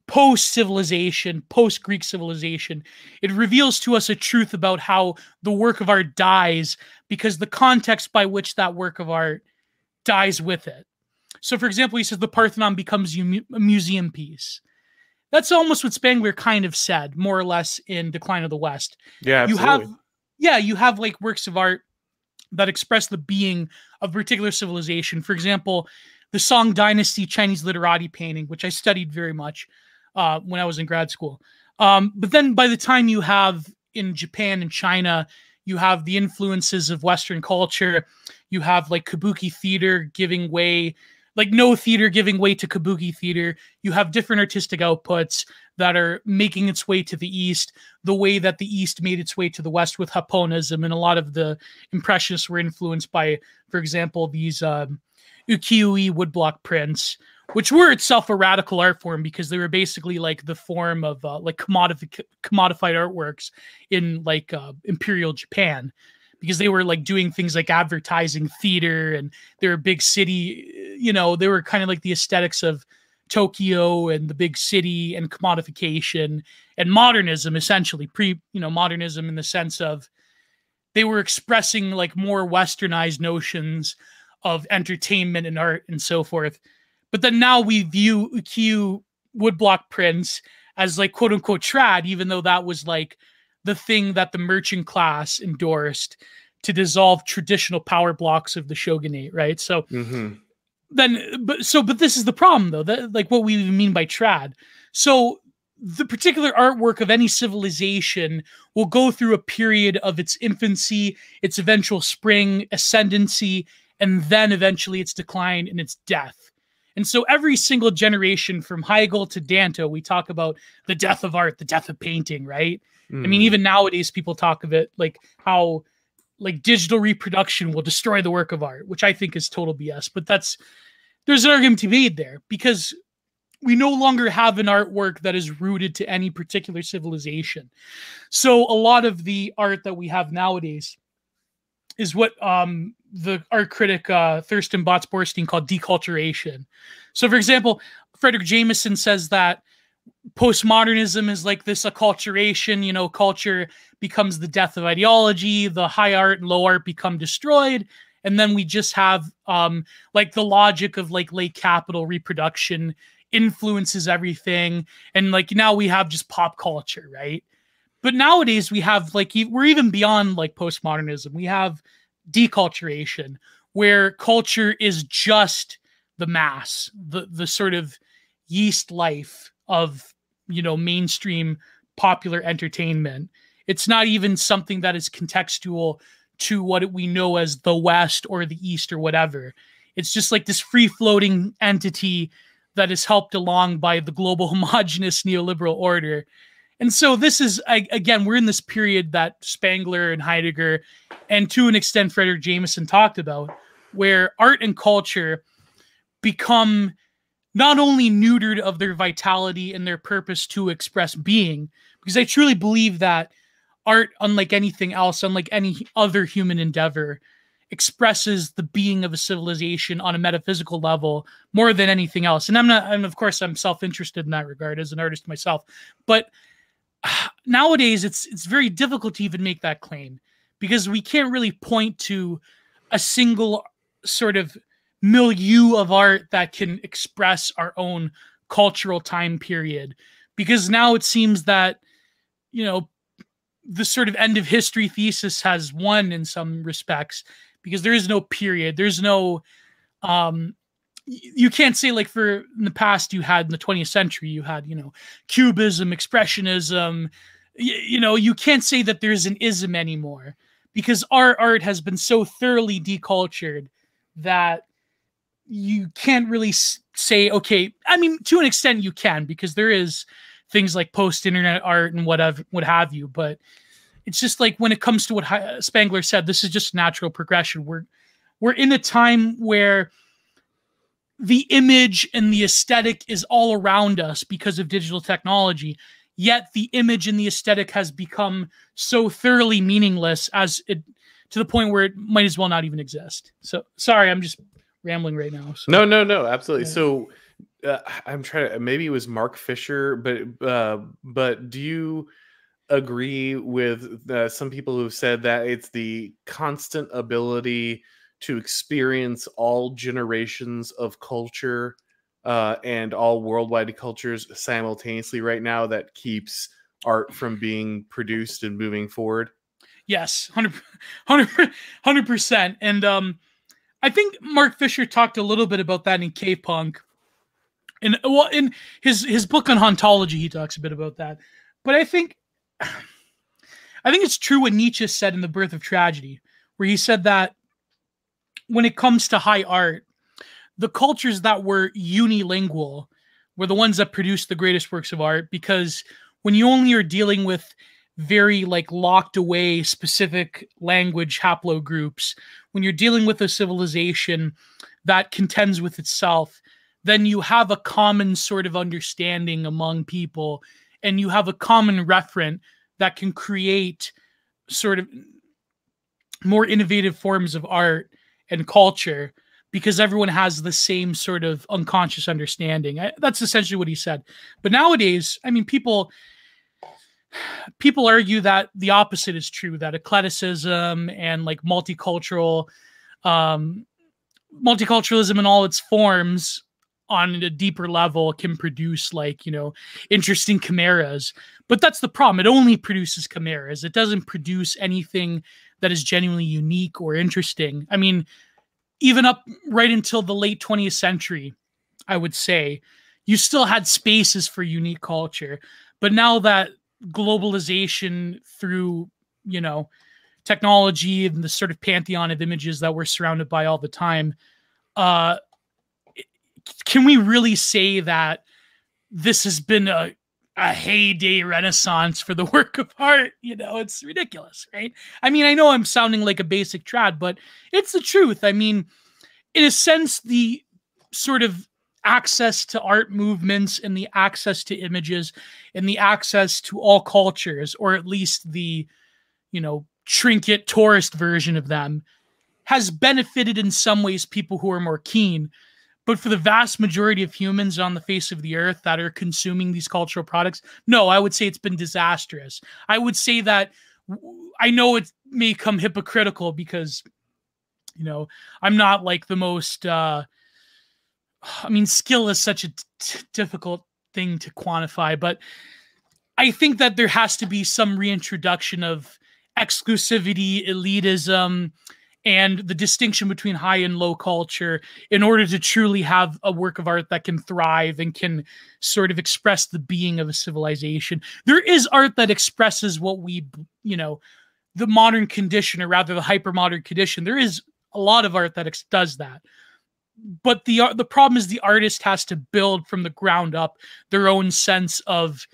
Speaker 2: post civilization, post Greek civilization. It reveals to us a truth about how the work of art dies because the context by which that work of art dies with it. So, for example, he says the Parthenon becomes a museum piece. That's almost what Spengler kind of said, more or less, in Decline of the West.
Speaker 1: Yeah,
Speaker 2: absolutely. you have yeah, you have like works of art that express the being of a particular civilization. For example, the Song Dynasty Chinese literati painting, which I studied very much uh, when I was in grad school. Um, but then by the time you have in Japan and China, you have the influences of Western culture. You have like kabuki theater giving way like Noh theater giving way to kabuki theater. You have different artistic outputs that are making its way to the east, the way that the east made its way to the west with Japonism, and a lot of the impressionists were influenced by, for example, these um, ukiyo-e woodblock prints, which were itself a radical art form because they were basically like the form of uh, like commodified commodified artworks in like uh, imperial Japan because they were like doing things like advertising theater and they were a big city you know they were kind of like the aesthetics of tokyo and the big city and commodification and modernism essentially pre you know modernism in the sense of they were expressing like more westernized notions of entertainment and art and so forth but then now we view ukiyo woodblock prints as like quote unquote trad, even though that was like the thing that the merchant class endorsed to dissolve traditional power blocks of the shogunate, right? So
Speaker 1: Mm-hmm.
Speaker 2: then but so but this is the problem though that like what we even mean by trad so the particular artwork of any civilization will go through a period of its infancy its eventual spring ascendancy and then eventually its decline and its death and so every single generation from Hegel to Danto, we talk about the death of art, the death of painting, right? I mean,
Speaker 1: Mm.
Speaker 2: even nowadays, people talk of it like how like digital reproduction will destroy the work of art, which I think is total BS. But that's there's an argument to be made there because we no longer have an artwork that is rooted to any particular civilization. So a lot of the art that we have nowadays is what um, the art critic uh, Thorsten Botz-Bornstein called deculturation. So, for example, Fredric Jameson says that postmodernism is like this acculturation you know culture becomes the death of ideology the high art and low art become destroyed. And then we just have um like the logic of like late capital reproduction influences everything. And like now we have just pop culture right? But nowadays we have like we're even beyond like postmodernism. We have deculturation where culture is just the mass the the sort of yeast life of you know mainstream popular entertainment. It's not even something that is contextual to what we know as the west or the east or whatever. It's just like this free floating entity that is helped along by the global homogenous neoliberal order and so this is I- again we're in this period that spengler and heidegger and to an extent fredric jameson talked about where art and culture become not only neutered of their vitality and their purpose to express being, because I truly believe that art, unlike anything else, unlike any other human endeavor, expresses the being of a civilization on a metaphysical level more than anything else. And I'm not, and of course, I'm self-interested in that regard as an artist myself. But nowadays, it's it's very difficult to even make that claim because we can't really point to a single sort of milieu of art that can express our own cultural time period. Because now it seems that you know the sort of end of history thesis has won in some respects because there is no period. There's no um you can't say like for in the past you had in the 20th century you had you know cubism expressionism y- you know you can't say that there's an ism anymore because our art has been so thoroughly decultured that you can't really say okay i mean to an extent you can because there is things like post internet art and whatever what have you but it's just like when it comes to what spengler said this is just natural progression. We're we're in a time where the image and the aesthetic is all around us because of digital technology yet the image and the aesthetic has become so thoroughly meaningless as it to the point where it might as well not even exist so sorry i'm just rambling right now so.
Speaker 1: No, no, no, absolutely.
Speaker 2: Yeah.
Speaker 1: So uh, I'm trying to maybe it was Mark Fisher, but uh, but do you agree with uh, some people who've said that it's the constant ability to experience all generations of culture uh, and all worldwide cultures simultaneously right now that keeps art from being produced and moving forward?
Speaker 2: Yes, 100 percent. And um, I think Mark Fisher talked a little bit about that in K Punk. And well, in his his book on hauntology, he talks a bit about that. But I think I think it's true what Nietzsche said in The Birth of Tragedy, where he said that when it comes to high art, the cultures that were unilingual were the ones that produced the greatest works of art because when you only are dealing with very like locked away specific language haplogroups when you're dealing with a civilization that contends with itself then you have a common sort of understanding among people and you have a common referent that can create sort of more innovative forms of art and culture because everyone has the same sort of unconscious understanding. I, that's essentially what he said. But nowadays, I mean, people people argue that the opposite is true that eclecticism and like multicultural um multiculturalism in all its forms on a deeper level can produce like you know interesting chimeras but that's the problem it only produces chimeras it doesn't produce anything that is genuinely unique or interesting. I mean even up right until the late 20th century i would say you still had spaces for unique culture. But now that globalization through you know technology and the sort of pantheon of images that we're surrounded by all the time uh can we really say that this has been a a heyday renaissance for the work of art you know it's ridiculous right? I mean i know i'm sounding like a basic trad but it's the truth. I mean in a sense the sort of access to art movements and the access to images and the access to all cultures or at least the you know trinket tourist version of them has benefited in some ways people who are more keen but for the vast majority of humans on the face of the earth that are consuming these cultural products, no, I would say it's been disastrous. I would say that I know it may come hypocritical because, you know, I'm not like the most, uh, I mean, skill is such a difficult thing to quantify, but I think that there has to be some reintroduction of exclusivity, elitism, and the distinction between high and low culture in order to truly have a work of art that can thrive and can sort of express the being of a civilization. There is art that expresses what we, you know, the modern condition, or rather the hypermodern condition. There is a lot of art that does that. But the the problem is the artist has to build from the ground up their own sense of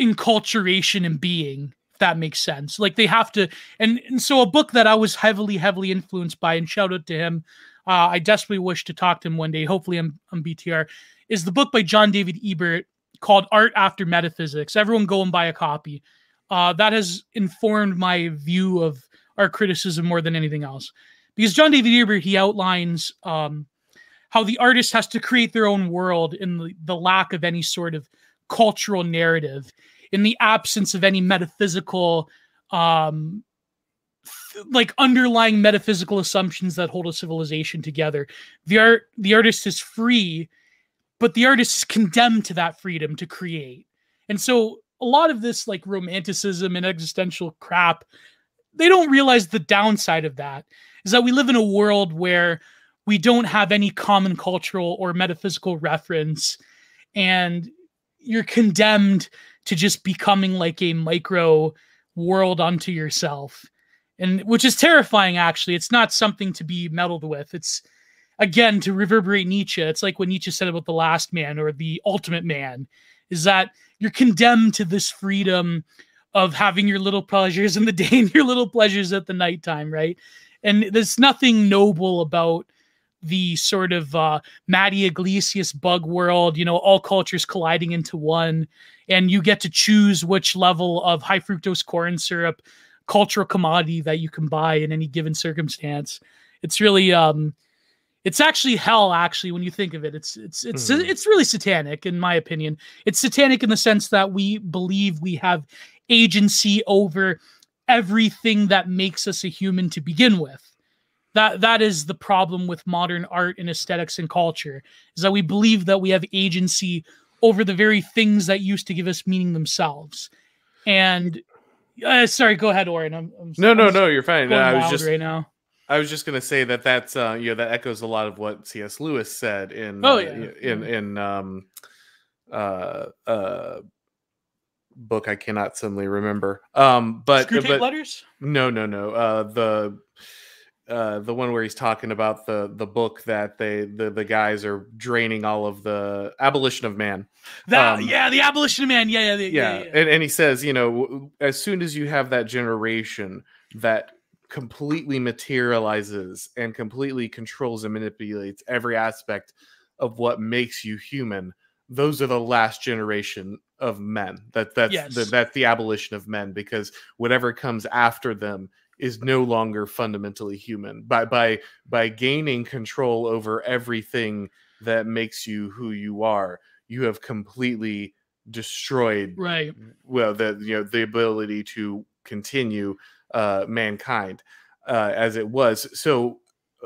Speaker 2: enculturation and being that makes sense. Like they have to, and, and so a book that I was heavily, heavily influenced by, and shout out to him. Uh, I desperately wish to talk to him one day. Hopefully, I'm on BTR. Is the book by John David Ebert called Art After Metaphysics? Everyone go and buy a copy. Uh, that has informed my view of art criticism more than anything else, because John David Ebert he outlines um, how the artist has to create their own world in the, the lack of any sort of cultural narrative in the absence of any metaphysical um like underlying metaphysical assumptions that hold a civilization together. The art the artist is free but the artist is condemned to that freedom to create. And so a lot of this like romanticism and existential crap they don't realize the downside of that is that we live in a world where we don't have any common cultural or metaphysical reference and you're condemned to just becoming like a micro world unto yourself. And which is terrifying actually. It's not something to be meddled with. It's again to reverberate nietzsche it's like what nietzsche said about the last man or the ultimate man is that you're condemned to this freedom of having your little pleasures in the day and your little pleasures at the nighttime right? And there's nothing noble about the sort of uh, Matty Yglesias bug world, you know, all cultures colliding into one, and you get to choose which level of high fructose corn syrup cultural commodity that you can buy in any given circumstance. It's really, um, it's actually hell. Actually, when you think of it, it's it's it's mm. it's really satanic, in my opinion. It's satanic in the sense that we believe we have agency over everything that makes us a human to begin with that that is the problem with modern art and aesthetics and culture is that we believe that we have agency over the very things that used to give us meaning themselves. And uh, sorry go ahead Auron. I'm, I'm
Speaker 1: no no I'm no you're fine. i was just
Speaker 2: right now.
Speaker 1: I was just going to say that that's uh you know that echoes a lot of what cs lewis said in
Speaker 2: oh
Speaker 1: uh,
Speaker 2: yeah.
Speaker 1: in in um uh uh book i cannot suddenly remember. Um but but
Speaker 2: letters?
Speaker 1: No no no. Uh the uh, the one where he's talking about the the book that they the the guys are draining all of the abolition of man.
Speaker 2: That um, yeah, the abolition of man. Yeah, yeah,
Speaker 1: yeah. yeah, yeah. And, and he says, you know, as soon as you have that generation that completely materializes and completely controls and manipulates every aspect of what makes you human, those are the last generation of men. That that's yes. the, that's the abolition of men because whatever comes after them is no longer fundamentally human by by by gaining control over everything that makes you who you are you have completely destroyed
Speaker 2: right
Speaker 1: well the you know the ability to continue uh mankind uh as it was so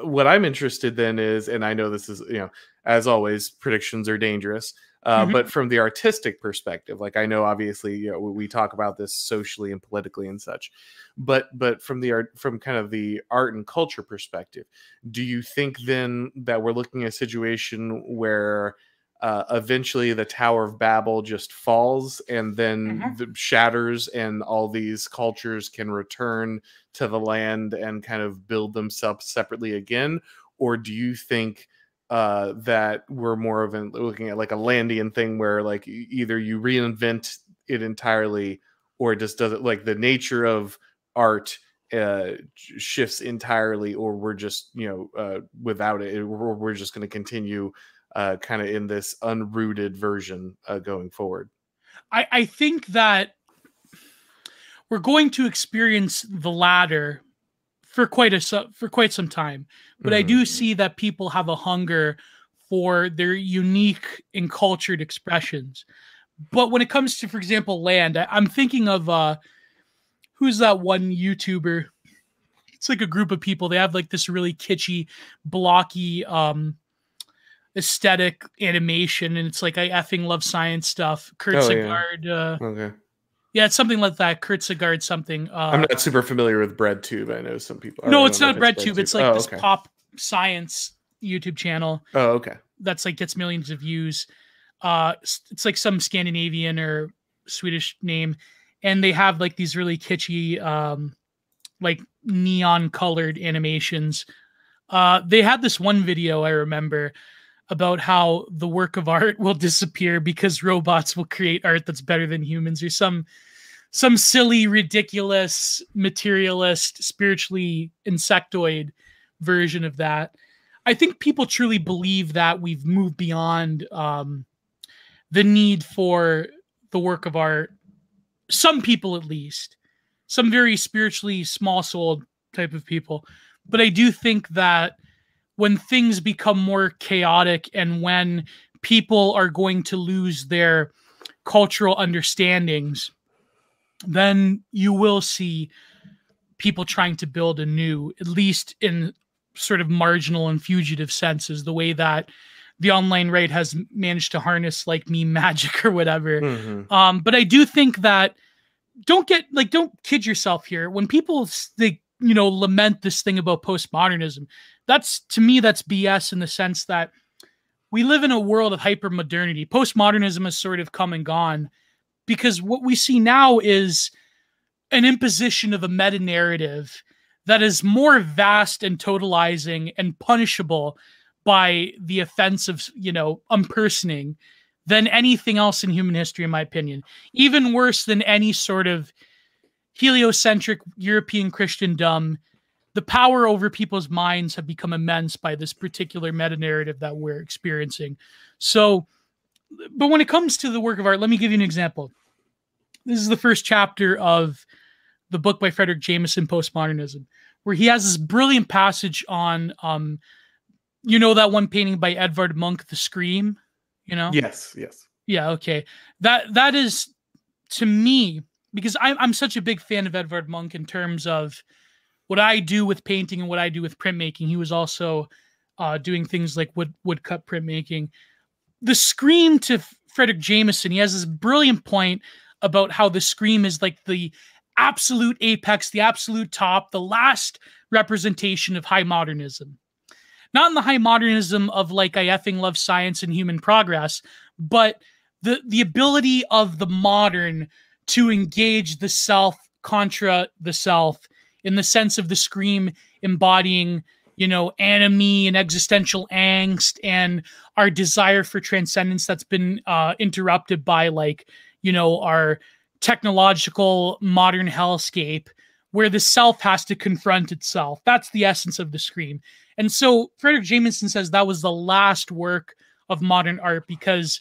Speaker 1: what I'm interested then is, and I know this is, you know, as always, predictions are dangerous. Uh, mm-hmm. But from the artistic perspective, like I know, obviously, you know, we talk about this socially and politically and such, but but from the art, from kind of the art and culture perspective, do you think then that we're looking at a situation where uh, eventually the Tower of Babel just falls and then mm-hmm. the shatters, and all these cultures can return to the land and kind of build themselves separately again? Or do you think uh, that we're more of an, looking at like a Landian thing where like either you reinvent it entirely or it just doesn't like the nature of art uh shifts entirely or we're just you know uh without it we're, we're just going to continue uh, kind of in this unrooted version uh, going forward?
Speaker 2: I, I think that we're going to experience the latter for quite a for quite some time, but mm-hmm. I do mm-hmm. see that people have a hunger for their unique and cultured expressions. But when it comes to, for example, land, I, am thinking of uh, who's that one YouTuber? It's like a group of people. They have like this really kitschy, blocky um, aesthetic animation, and it's like I effing love science stuff. Kurt oh, Sigard. Yeah. Uh, okay. Yeah, it's something like that. Kurzgesagt something. Uh,
Speaker 1: I'm not super familiar with BreadTube. I know some people.
Speaker 2: No, it's not BreadTube. Bread it's like oh, this okay. pop science YouTube channel.
Speaker 1: Oh, okay.
Speaker 2: That's like gets millions of views. Uh, it's like some Scandinavian or Swedish name, and they have like these really kitschy, um, like neon colored animations. Uh, they had this one video I remember about how the work of art will disappear because robots will create art that's better than humans or some some silly ridiculous materialist spiritually insectoid version of that. I think people truly believe that we've moved beyond um, the need for the work of art. Some people at least. Some very spiritually small souled type of people. But i do think that when things become more chaotic and when people are going to lose their cultural understandings, then you will see people trying to build anew, at least in sort of marginal and fugitive senses, the way that the online right has managed to harness like meme magic or whatever. Mm-hmm. Um, but I do think that don't get like don't kid yourself here. When people they you know lament this thing about postmodernism, that's to me that's BS in the sense that we live in a world of hyper modernity. Postmodernism has sort of come and gone because what we see now is an imposition of a meta narrative that is more vast and totalizing and punishable by the offense of, you know, impersoning than anything else in human history, in my opinion. Even worse than any sort of heliocentric European Christendom the power over people's minds have become immense by this particular meta narrative that we're experiencing. So, but when it comes to the work of art, let me give you an example. This is the first chapter of the book by Fredric Jameson, Postmodernism, where he has this brilliant passage on, um, you know, that one painting by Edvard Munch, The Scream. You know?
Speaker 1: Yes, yes.
Speaker 2: Yeah. Okay. That that is to me because I'm I'm such a big fan of Edvard Munch in terms of what I do with painting and what I do with printmaking. He was also uh, doing things like wood woodcut printmaking. The scream to Fredric Jameson, he has this brilliant point about how the scream is like the absolute apex, the absolute top, the last representation of high modernism. Not in the high modernism of like I effing love science and human progress, but the the ability of the modern to engage the self contra the self in the sense of the scream embodying you know enemy and existential angst and our desire for transcendence that's been uh, interrupted by like you know our technological modern hellscape where the self has to confront itself. That's the essence of the scream. And so Fredric jameson says that was the last work of modern art because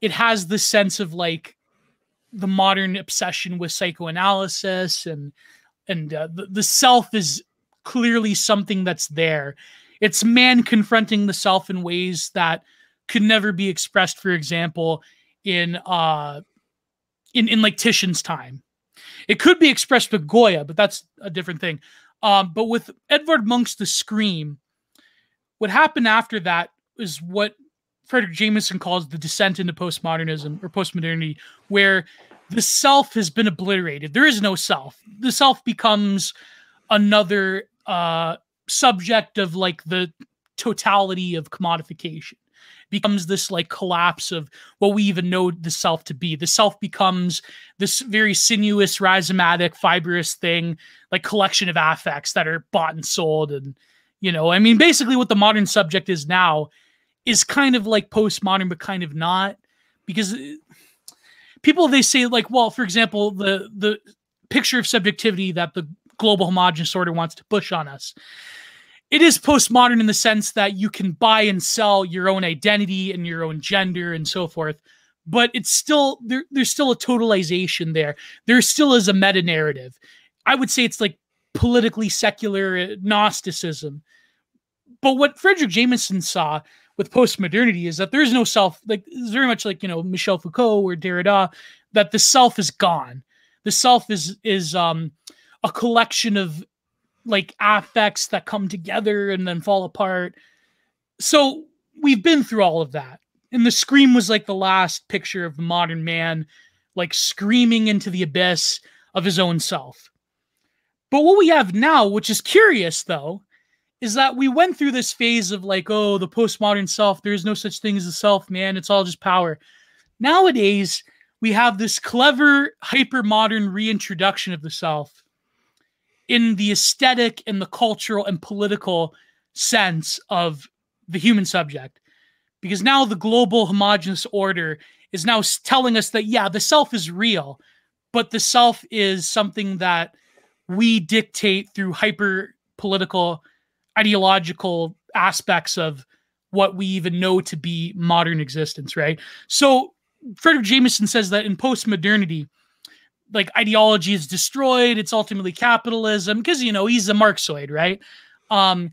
Speaker 2: it has the sense of like the modern obsession with psychoanalysis and and uh, the, the self is clearly something that's there. It's man confronting the self in ways that could never be expressed, for example, in uh in, in like Titian's time. It could be expressed with Goya, but that's a different thing. Um, but with Edvard Munch's The Scream, what happened after that is what Fredric Jameson calls the descent into postmodernism or postmodernity, where the self has been obliterated. There is no self. The self becomes another uh, subject of like the totality of commodification becomes this like collapse of what we even know the self to be. The self becomes this very sinuous, rhizomatic, fibrous thing, like collection of affects that are bought and sold. And, you know, I mean, basically what the modern subject is now is kind of like postmodern, but kind of not. Because uh, people they say, like, well, for example, the the picture of subjectivity that the global homogenous order wants to push on us. It is postmodern in the sense that you can buy and sell your own identity and your own gender and so forth but it's still there, there's still a totalization there. There still is a meta narrative i would say it's like politically secular gnosticism. But what Fredric jameson saw with postmodernity is that there's no self like it's very much like you know michel foucault or derrida that the self is gone. The self is is um a collection of like affects that come together and then fall apart. So we've been through all of that. And the scream was like the last picture of the modern man, like screaming into the abyss of his own self. But what we have now, which is curious though, is that we went through this phase of like, oh, the postmodern self, there's no such thing as a self, man. It's all just power. Nowadays, we have this clever, hyper modern reintroduction of the self in the aesthetic and the cultural and political sense of the human subject. Because now the global homogenous order is now telling us that, yeah, the self is real, but the self is something that we dictate through hyper political, ideological aspects of what we even know to be modern existence, right? So Fredric Jameson says that in postmodernity, like ideology is destroyed it's ultimately capitalism because you know he's a marxoid right um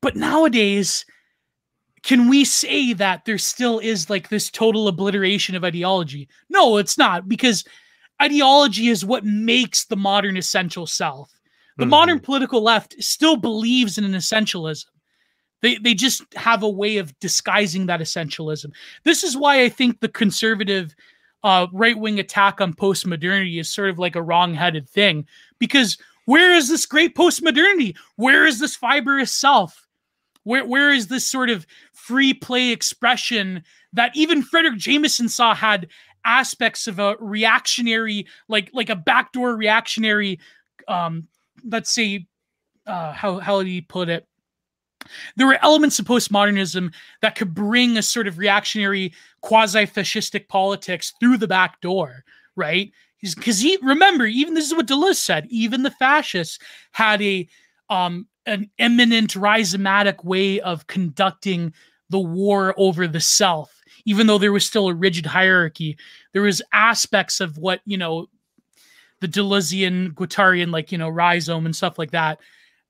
Speaker 2: but nowadays can we say that there still is like this total obliteration of ideology no it's not because ideology is what makes the modern essential self the mm-hmm. modern political left still believes in an essentialism they, they just have a way of disguising that essentialism. This is why I think the conservative uh, right wing attack on post modernity is sort of like a wrong headed thing because where is this great post modernity? Where is this fibrous self? Where, where is this sort of free play expression that even Fredric Jameson saw had aspects of a reactionary, like like a backdoor reactionary, um, let's say, uh, how how did he put it? There were elements of postmodernism that could bring a sort of reactionary, quasi fascistic politics through the back door, right? Because he, remember, even this is what Deleuze said, even the fascists had a, um, an eminent rhizomatic way of conducting the war over the self even though there was still a rigid hierarchy there was aspects of what you know the deleuzean guattarian like you know rhizome and stuff like that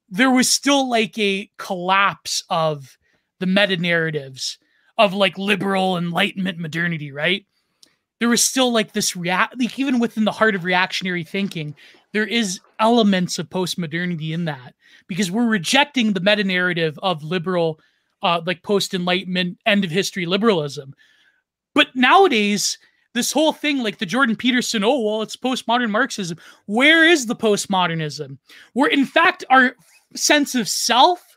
Speaker 2: there was still like a collapse of the meta narratives of like liberal enlightenment modernity, right? There was still like this react, like even within the heart of reactionary thinking, there is elements of post modernity in that because we're rejecting the meta narrative of liberal, uh, like post enlightenment, end of history liberalism. But nowadays, this whole thing, like the Jordan Peterson, oh, well, it's postmodern Marxism. Where is the postmodernism? Where in fact, our sense of self,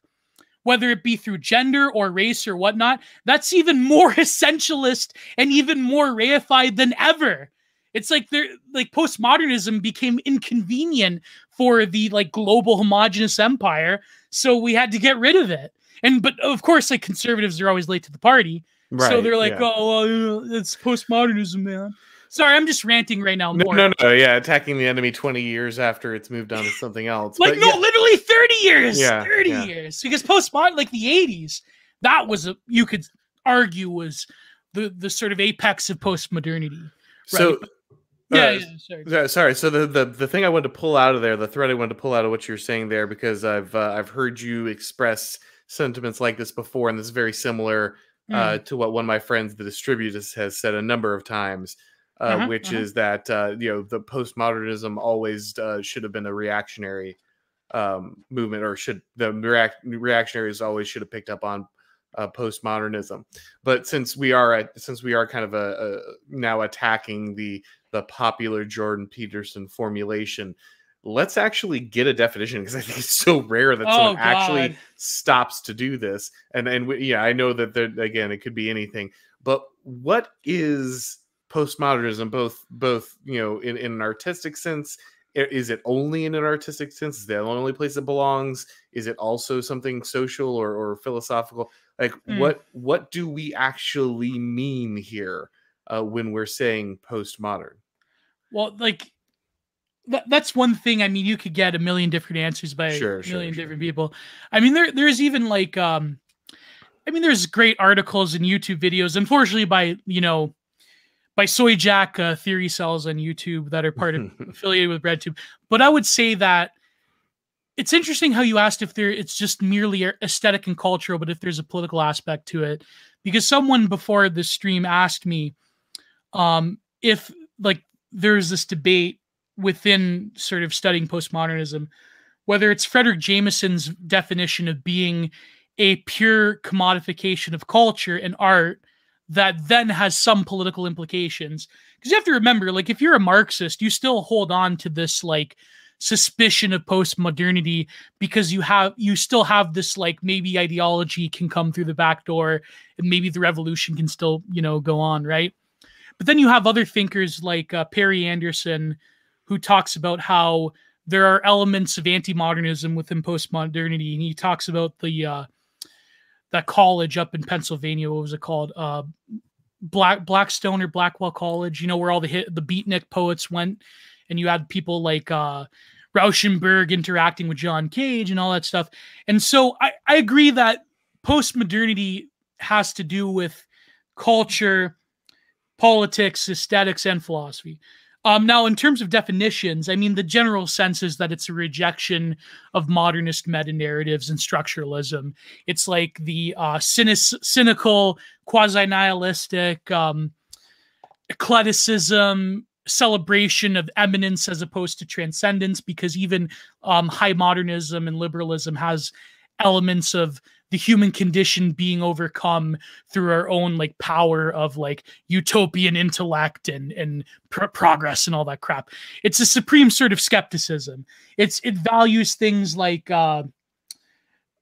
Speaker 2: whether it be through gender or race or whatnot, that's even more essentialist and even more reified than ever. It's like they're like postmodernism became inconvenient for the like global homogenous empire, so we had to get rid of it. And but of course, like conservatives are always late to the party, right, so they're like, yeah. oh, well, it's postmodernism, man. Sorry, I'm just ranting right now.
Speaker 1: No, no, no, yeah, attacking the enemy 20 years after it's moved on to something else.
Speaker 2: like, but, no, yeah. literally 30 years. Yeah, 30 yeah. years. Because postmodern, like the 80s, that was a you could argue was the the sort of apex of postmodernity. Right?
Speaker 1: So yeah, uh, yeah, sorry. sorry. So the, the the thing I wanted to pull out of there, the thread I wanted to pull out of what you're saying there, because I've uh, I've heard you express sentiments like this before, and this is very similar uh, mm. to what one of my friends, the distributors, has said a number of times uh, uh-huh, which uh-huh. is that uh, you know the postmodernism always uh, should have been a reactionary um, movement, or should the react, reactionaries always should have picked up on uh, postmodernism. But since we are at, since we are kind of a, a now attacking the the popular Jordan Peterson formulation, let's actually get a definition because I think it's so rare that oh, someone God. actually stops to do this. And and we, yeah, I know that there again it could be anything, but what is postmodernism? Both both you know in, in an artistic sense. Is it only in an artistic sense? Is that the only place it belongs? Is it also something social or, or philosophical? Like mm. what what do we actually mean here uh, when we're saying postmodern?
Speaker 2: Well, like that, that's one thing. I mean, you could get a million different answers by
Speaker 1: sure,
Speaker 2: a million
Speaker 1: sure,
Speaker 2: different sure. people. I mean, there there's even like um I mean, there's great articles and YouTube videos. Unfortunately, by you know, by Soy Jack uh, Theory Cells on YouTube that are part of affiliated with BreadTube. But I would say that it's interesting how you asked if there it's just merely aesthetic and cultural, but if there's a political aspect to it, because someone before the stream asked me um, if like there's this debate within sort of studying postmodernism, whether it's Fredric Jameson's definition of being a pure commodification of culture and art that then has some political implications. Because you have to remember, like, if you're a Marxist, you still hold on to this, like, suspicion of postmodernity because you have you still have this like maybe ideology can come through the back door and maybe the revolution can still you know go on right but then you have other thinkers like uh, perry anderson who talks about how there are elements of anti-modernism within postmodernity and he talks about the uh, that college up in Pennsylvania. What was it called? Uh, Black Blackstone or Blackwell College. You know where all the hit the beatnik poets went, and you had people like uh, Rauschenberg interacting with John Cage and all that stuff. And so I, I agree that postmodernity has to do with culture, politics, aesthetics, and philosophy. Um, now, in terms of definitions, I mean, the general sense is that it's a rejection of modernist meta narratives and structuralism. It's like the uh, cynic- cynical, quasi nihilistic, um, eclecticism, celebration of eminence as opposed to transcendence, because even um, high modernism and liberalism has elements of the human condition being overcome through our own like power of like utopian intellect and and pr- progress and all that crap. It's a supreme sort of skepticism. It's it values things like uh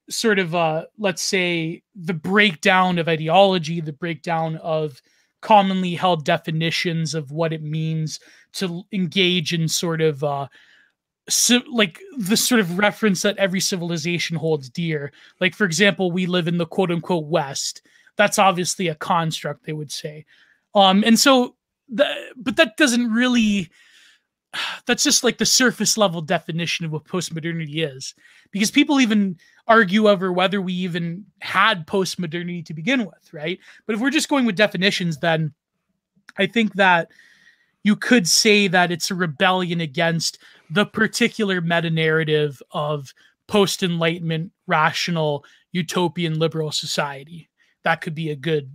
Speaker 2: sort of uh let's say the breakdown of ideology the breakdown of commonly held definitions of what it means to engage in sort of uh so, like the sort of reference that every civilization holds dear. Like, for example, we live in the quote unquote West. That's obviously a construct, they would say. Um, and so, the, but that doesn't really, that's just like the surface level definition of what postmodernity is. Because people even argue over whether we even had postmodernity to begin with, right? But if we're just going with definitions, then I think that you could say that it's a rebellion against the particular meta narrative of post enlightenment rational utopian liberal society that could be a good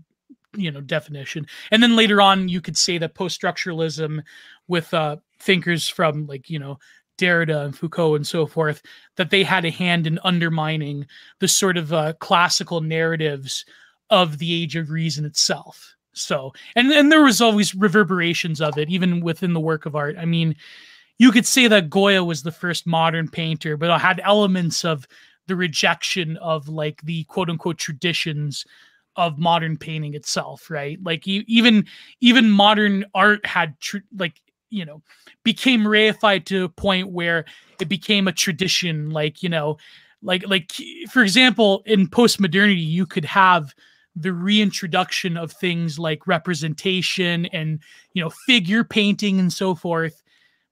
Speaker 2: you know definition and then later on you could say that post structuralism with uh thinkers from like you know Derrida and Foucault and so forth, that they had a hand in undermining the sort of uh, classical narratives of the age of reason itself. So, and and there was always reverberations of it, even within the work of art. I mean, you could say that Goya was the first modern painter, but it had elements of the rejection of like the quote unquote traditions of modern painting itself, right? Like even even modern art had like you know became reified to a point where it became a tradition. Like you know, like like for example, in postmodernity, you could have the reintroduction of things like representation and you know figure painting and so forth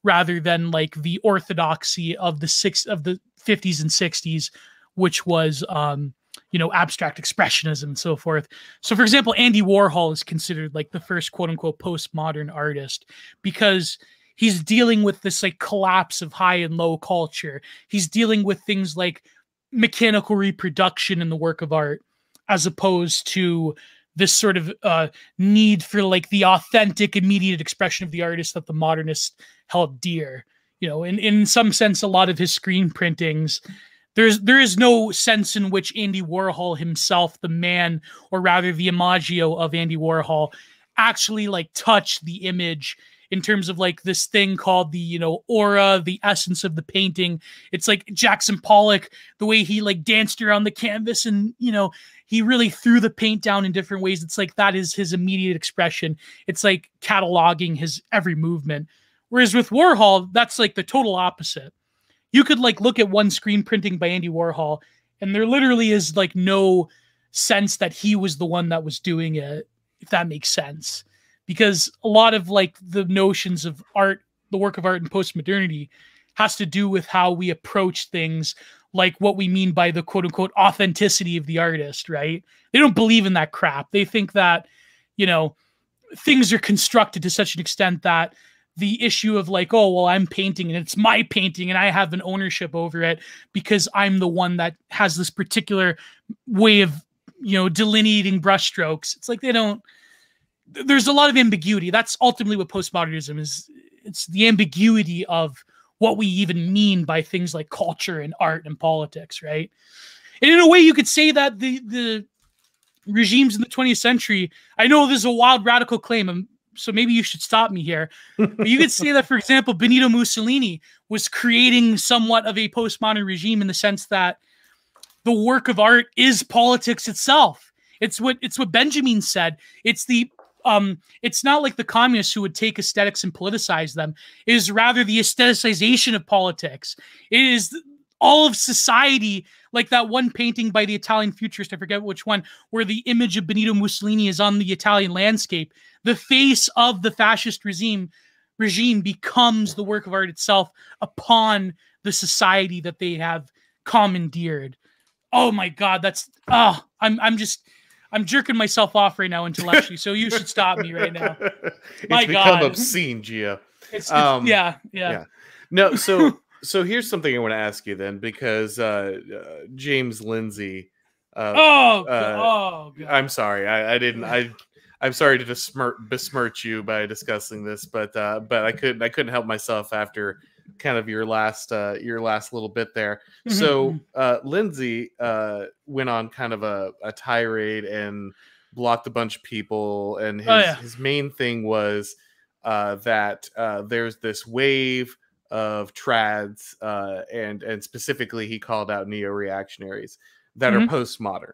Speaker 2: rather than like the orthodoxy of the six of the 50s and 60s which was um you know abstract expressionism and so forth. So for example andy warhol is considered like the first quote unquote postmodern artist because he's dealing with this like collapse of high and low culture. He's dealing with things like mechanical reproduction in the work of art as opposed to this sort of uh, need for like the authentic immediate expression of the artist that the modernists held dear you know, in in some sense, a lot of his screen printings. There's there is no sense in which Andy Warhol himself, the man, or rather the imago of Andy Warhol, actually like touch the image in terms of like this thing called the you know aura the essence of the painting. It's like jackson pollock the way he like danced around the canvas and you know he really threw the paint down in different ways. It's like that is his immediate expression. It's like cataloging his every movement. Whereas with warhol that's like the total opposite. You could like look at one screen printing by andy warhol and there literally is like no sense that he was the one that was doing it if that makes sense because a lot of like the notions of art the work of art and postmodernity has to do with how we approach things like what we mean by the quote unquote authenticity of the artist right? They don't believe in that crap. They think that you know things are constructed to such an extent that the issue of like oh well i'm painting and it's my painting and i have an ownership over it because i'm the one that has this particular way of you know delineating brushstrokes. It's like they don't there's a lot of ambiguity. That's ultimately what postmodernism is. It's the ambiguity of what we even mean by things like culture and art and politics, right? And in a way, you could say that the the regimes in the 20th century. I know this is a wild radical claim, um, so maybe you should stop me here. But you could say that, for example, Benito Mussolini was creating somewhat of a postmodern regime in the sense that the work of art is politics itself. It's what it's what Benjamin said. It's the um it's not like the communists who would take aesthetics and politicize them. It is rather the aestheticization of politics. It is all of society like that one painting by the italian futurist i forget which one where the image of benito mussolini is on the italian landscape. The face of the fascist regime regime becomes the work of art itself upon the society that they have commandeered. Oh my god that's oh i'm i'm just I'm jerking myself off right now intellectually, so you should stop me right now.
Speaker 1: My it's become God. obscene, Gio.
Speaker 2: It's, it's um, yeah, yeah, yeah.
Speaker 1: No, so so here's something I want to ask you then, because uh, uh, James Lindsay.
Speaker 2: Uh, oh, uh, oh,
Speaker 1: God. I'm sorry. I, I didn't. I I'm sorry to besmirch, besmirch you by discussing this, but uh, but I couldn't I couldn't help myself after kind of your last uh, your last little bit there. Mm-hmm. So mm-hmm. uh, Lindsay uh, went on kind of a, a tirade and blocked a bunch of people, and oh, his, oh, yeah. his main thing was uh, that uh, there's this wave of trads, uh, and and specifically he called out neo reactionaries that mm-hmm. are postmodern.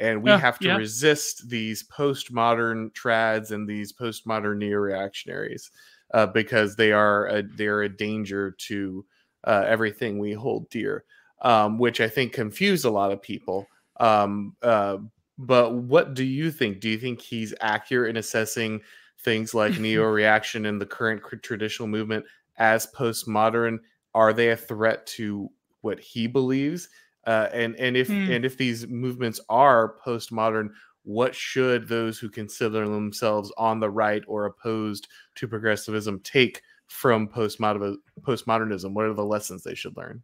Speaker 1: And we have to yeah. resist these postmodern trads and these postmodern neo reactionaries uh, because they are a, they're a danger to uh, everything we hold dear, um, which I think confused a lot of people. Um, uh, but what do you think? Do you think he's accurate in assessing things like neo reaction and the current traditional movement as postmodern? Are they a threat to what he believes? Uh, and and if hmm. and if these movements are postmodern, what should those who consider themselves on the right or opposed to progressivism take from postmodern postmodernism? What are the lessons they should learn?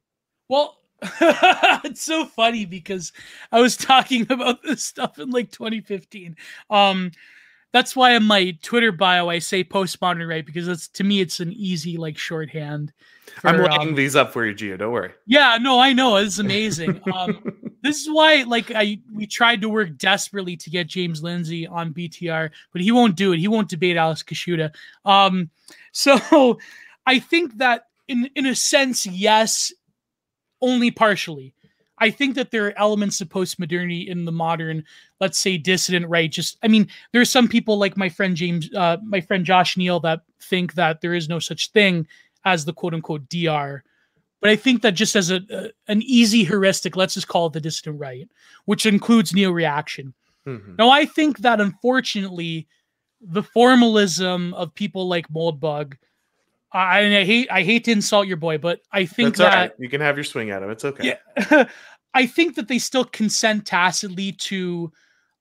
Speaker 2: Well, it's so funny because I was talking about this stuff in like 2015. Um, that's why in my Twitter bio I say postmodern right because it's to me it's an easy like shorthand.
Speaker 1: For, I'm lining um, these up for you, Gio. Don't worry.
Speaker 2: Yeah, no, I know it's amazing. um, this is why like I we tried to work desperately to get James Lindsay on BTR, but he won't do it. He won't debate Alex Kaschuta. Um, so I think that in in a sense, yes, only partially. I think that there are elements of postmodernity in the modern, let's say, dissident right. Just, I mean, there are some people like my friend James, uh, my friend Josh Neal, that think that there is no such thing as the quote unquote DR. But I think that just as a, a an easy heuristic, let's just call it the dissident right, which includes neo reaction. Mm-hmm. Now, I think that unfortunately, the formalism of people like Moldbug, I, I hate I hate to insult your boy, but I think That's that right.
Speaker 1: you can have your swing at him. It's okay.
Speaker 2: Yeah, I think that they still consent tacitly to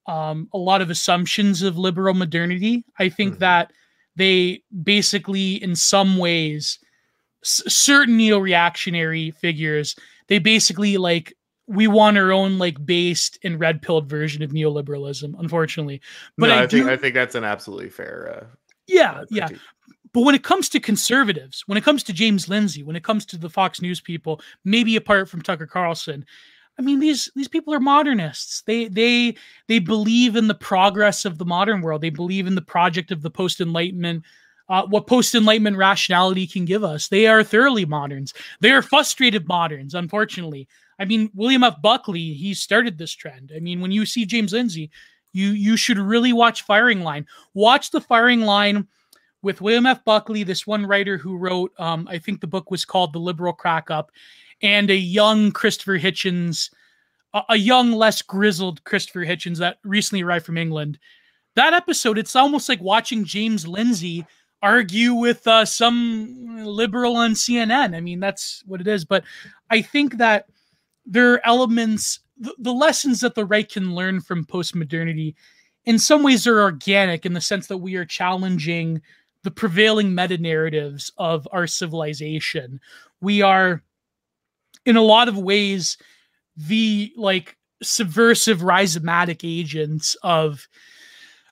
Speaker 2: um, a lot of assumptions of liberal modernity. I think mm-hmm. that they basically, in some ways, certain neo-reactionary figures they basically like we want our own like based and red pilled version of neoliberalism unfortunately
Speaker 1: but no, I, I, think do, i think that's an absolutely fair uh,
Speaker 2: yeah uh, yeah But when it comes to conservatives, when it comes to James Lindsay, when it comes to the Fox News people, maybe apart from Tucker Carlson, I mean these these people are modernists. They they they believe in the progress of the modern world. They believe in the project of the post enlightenment uh, what post enlightenment rationality can give us. They are thoroughly moderns. They are frustrated moderns, unfortunately. I mean, William F. Buckley, he started this trend. I mean, when you see James Lindsay, you you should really watch Firing Line. Watch the Firing Line with William F. Buckley, this one writer who wrote, um, I think the book was called The Liberal Crack Up, and a young Christopher Hitchens, a, young, less grizzled Christopher Hitchens that recently arrived from England. That episode, it's almost like watching James Lindsay argue with uh, some liberal on CNN. I mean, that's what it is. But I think that there are elements, the, the lessons that the right can learn from postmodernity, in some ways, are organic in the sense that we are challenging the prevailing meta narratives of our civilization. We are, in a lot of ways, the like subversive rhizomatic agents of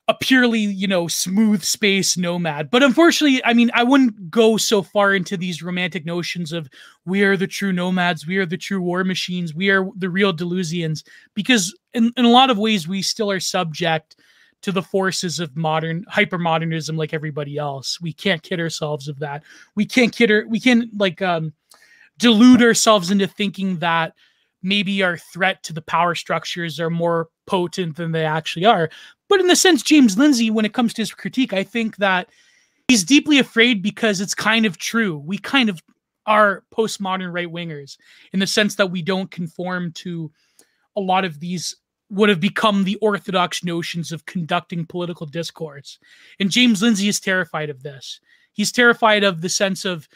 Speaker 2: a purely you know smooth space nomad. But unfortunately i mean i wouldn't go so far into these romantic notions of we are the true nomads we are the true war machines we are the real Deleuzians because in, in a lot of ways we still are subject to the forces of modern hypermodernism like everybody else. We can't kid ourselves of that. We can't kid our, we can't like um delude ourselves into thinking that maybe our threat to the power structures are more potent than they actually are but in the sense, James Lindsay, when it comes to his critique, I think that he's deeply afraid because it's kind of true. We kind of are postmodern right wingers in the sense that we don't conform to a lot of these would have become the orthodox notions of conducting political discourse. And James Lindsay is terrified of this. He's terrified of the sense of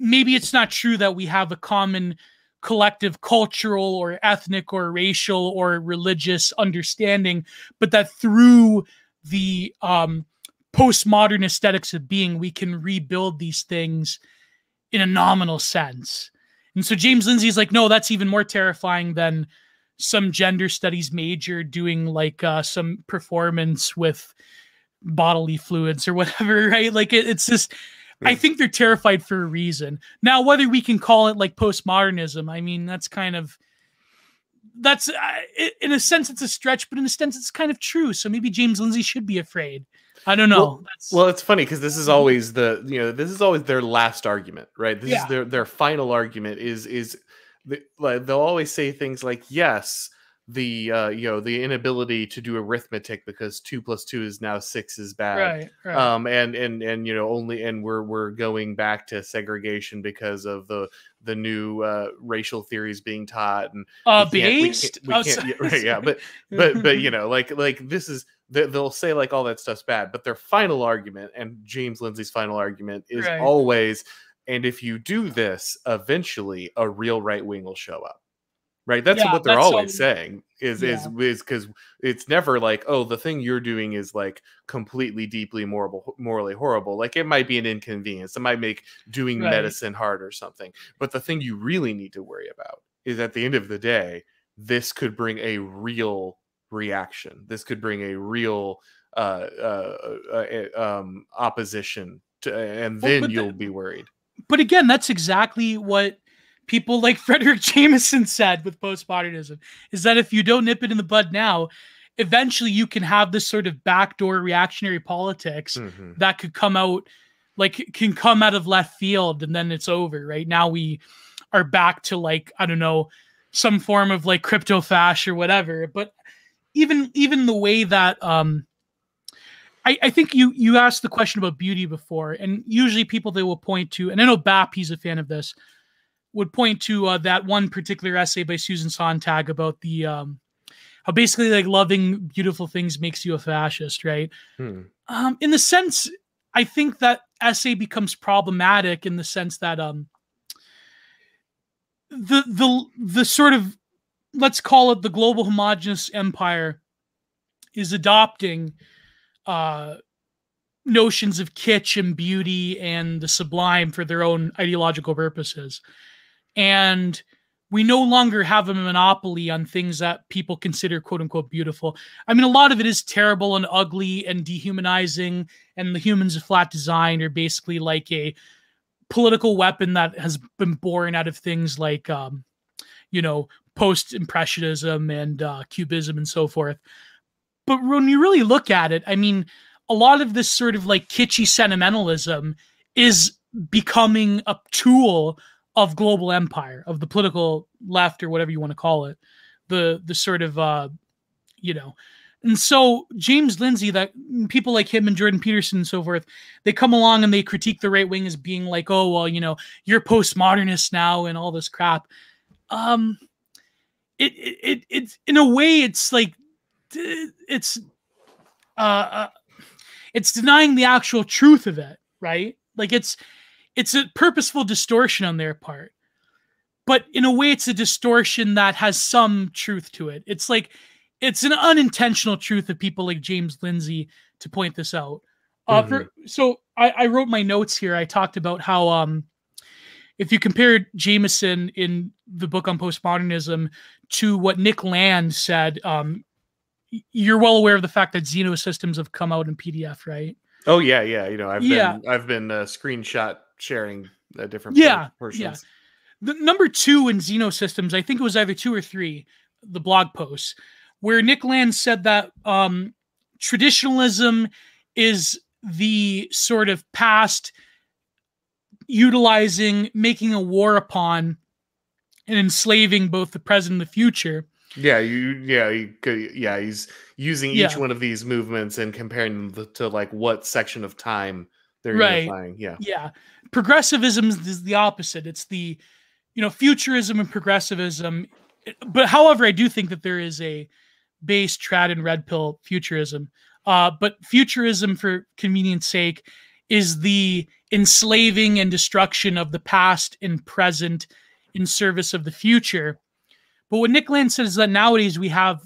Speaker 2: maybe it's not true that we have a common collective cultural or ethnic or racial or religious understanding, but that through the um, postmodern aesthetics of being, we can rebuild these things in a nominal sense. And so James Lindsay is like, no, that's even more terrifying than some gender studies major doing like uh, some performance with bodily fluids or whatever, right? Like it, it's just I think they're terrified for a reason. Now, whether we can call it like postmodernism, I mean, that's kind of that's uh, in a sense it's a stretch, but in a sense it's kind of true. So maybe James Lindsay should be afraid. I don't know.
Speaker 1: Well, well it's funny because this is always the you know this is always their last argument, right? This yeah. is their their final argument is is the, like they'll always say things like yes the uh, you know the inability to do arithmetic because two plus two is now six is bad.
Speaker 2: Right, right.
Speaker 1: um and and and you know only and we're we're going back to segregation because of the the new uh, racial theories being taught and
Speaker 2: uh based
Speaker 1: we can't, we can't, we can't yeah, right, yeah but but but you know like like this is they'll say like all that stuff's bad but their final argument and james lindsay's final argument is right. always and if you do this eventually a real right wing will show up right that's yeah, what they're always saying is yeah. is is because it's never like oh the thing you're doing is like completely deeply moral morally horrible like it might be an inconvenience it might make doing right. medicine hard or something but the thing you really need to worry about is at the end of the day this could bring a real reaction this could bring a real uh, uh, uh um, opposition to, and then well, you'll the, be worried
Speaker 2: but again that's exactly what people like Fredric Jameson said with postmodernism is that if you don't nip it in the bud now, eventually you can have this sort of backdoor reactionary politics mm-hmm. that could come out like can come out of left field and then it's over right now we are back to like i don't know some form of like crypto fash or whatever but even even the way that um I, I think you you asked the question about beauty before and usually people they will point to and i know bap he's a fan of this would point to uh, that one particular essay by Susan Sontag about the um, how basically like loving beautiful things makes you a fascist, right? Hmm. Um, in the sense, I think that essay becomes problematic in the sense that um, the the the sort of let's call it the global homogenous empire is adopting uh, notions of kitsch and beauty and the sublime for their own ideological purposes. And we no longer have a monopoly on things that people consider quote unquote beautiful. I mean, a lot of it is terrible and ugly and dehumanizing, and the humans of flat design are basically like a political weapon that has been born out of things like, um, you know, post impressionism and uh, cubism and so forth. But when you really look at it, I mean, a lot of this sort of like kitschy sentimentalism is becoming a tool of global empire of the political left or whatever you want to call it the the sort of uh you know. And so james lindsay that people like him and jordan peterson and so forth they come along and they critique the right wing as being like oh well you know you're postmodernist now and all this crap. Um it it, it it's in a way it's like it's uh, uh it's denying the actual truth of it right? Like it's it's a purposeful distortion on their part. But in a way it's a distortion that has some truth to it. It's like it's an unintentional truth of people like james lindsay to point this out. Uh, mm-hmm. for, so I, I wrote my notes here. I talked about how um if you compared jameson in the book on postmodernism to what nick land said um you're well aware of the fact that Xenosystems have come out in pdf right?
Speaker 1: Oh yeah yeah you know i've yeah. been i've been uh, screenshot sharing a different
Speaker 2: yeah portions. yeah the number two in Xenosystems i think it was either two or three the blog posts where nick land said that um, traditionalism is the sort of past utilizing making a war upon and enslaving both the present and the future
Speaker 1: yeah you yeah you, yeah he's using each yeah. one of these movements and comparing them to like what section of time they're right. unifying. Yeah.
Speaker 2: Yeah. Progressivism is the opposite. It's the, you know, futurism and progressivism. But however, I do think that there is a base trad and red pill futurism. Uh, but futurism, for convenience sake, is the enslaving and destruction of the past and present in service of the future. But what Nick Land says is that nowadays we have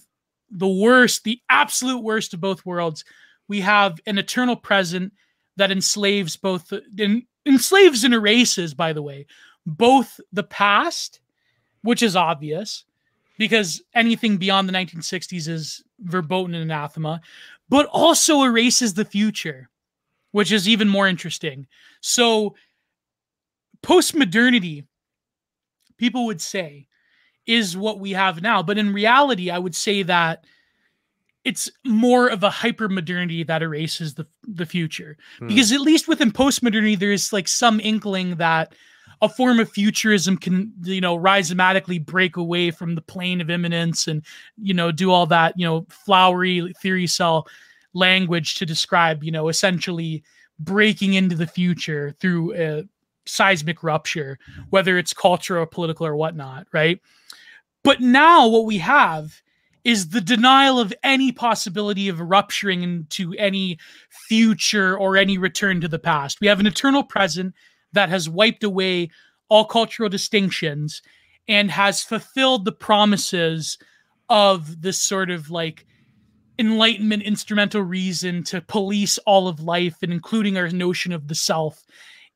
Speaker 2: the worst, the absolute worst of both worlds. We have an eternal present that enslaves both in, enslaves and erases, by the way, both the past, which is obvious because anything beyond the 1960s is verboten and anathema, but also erases the future, which is even more interesting. So, postmodernity, people would say, is what we have now. But in reality, I would say that it's more of a hyper modernity that erases the the future hmm. because at least within post modernity there is like some inkling that a form of futurism can you know rhizomatically break away from the plane of immanence and you know do all that you know flowery theory cell language to describe you know essentially breaking into the future through a seismic rupture whether it's cultural or political or whatnot right but now what we have is the denial of any possibility of rupturing into any future or any return to the past. We have an eternal present that has wiped away all cultural distinctions and has fulfilled the promises of this sort of like enlightenment instrumental reason to police all of life and including our notion of the self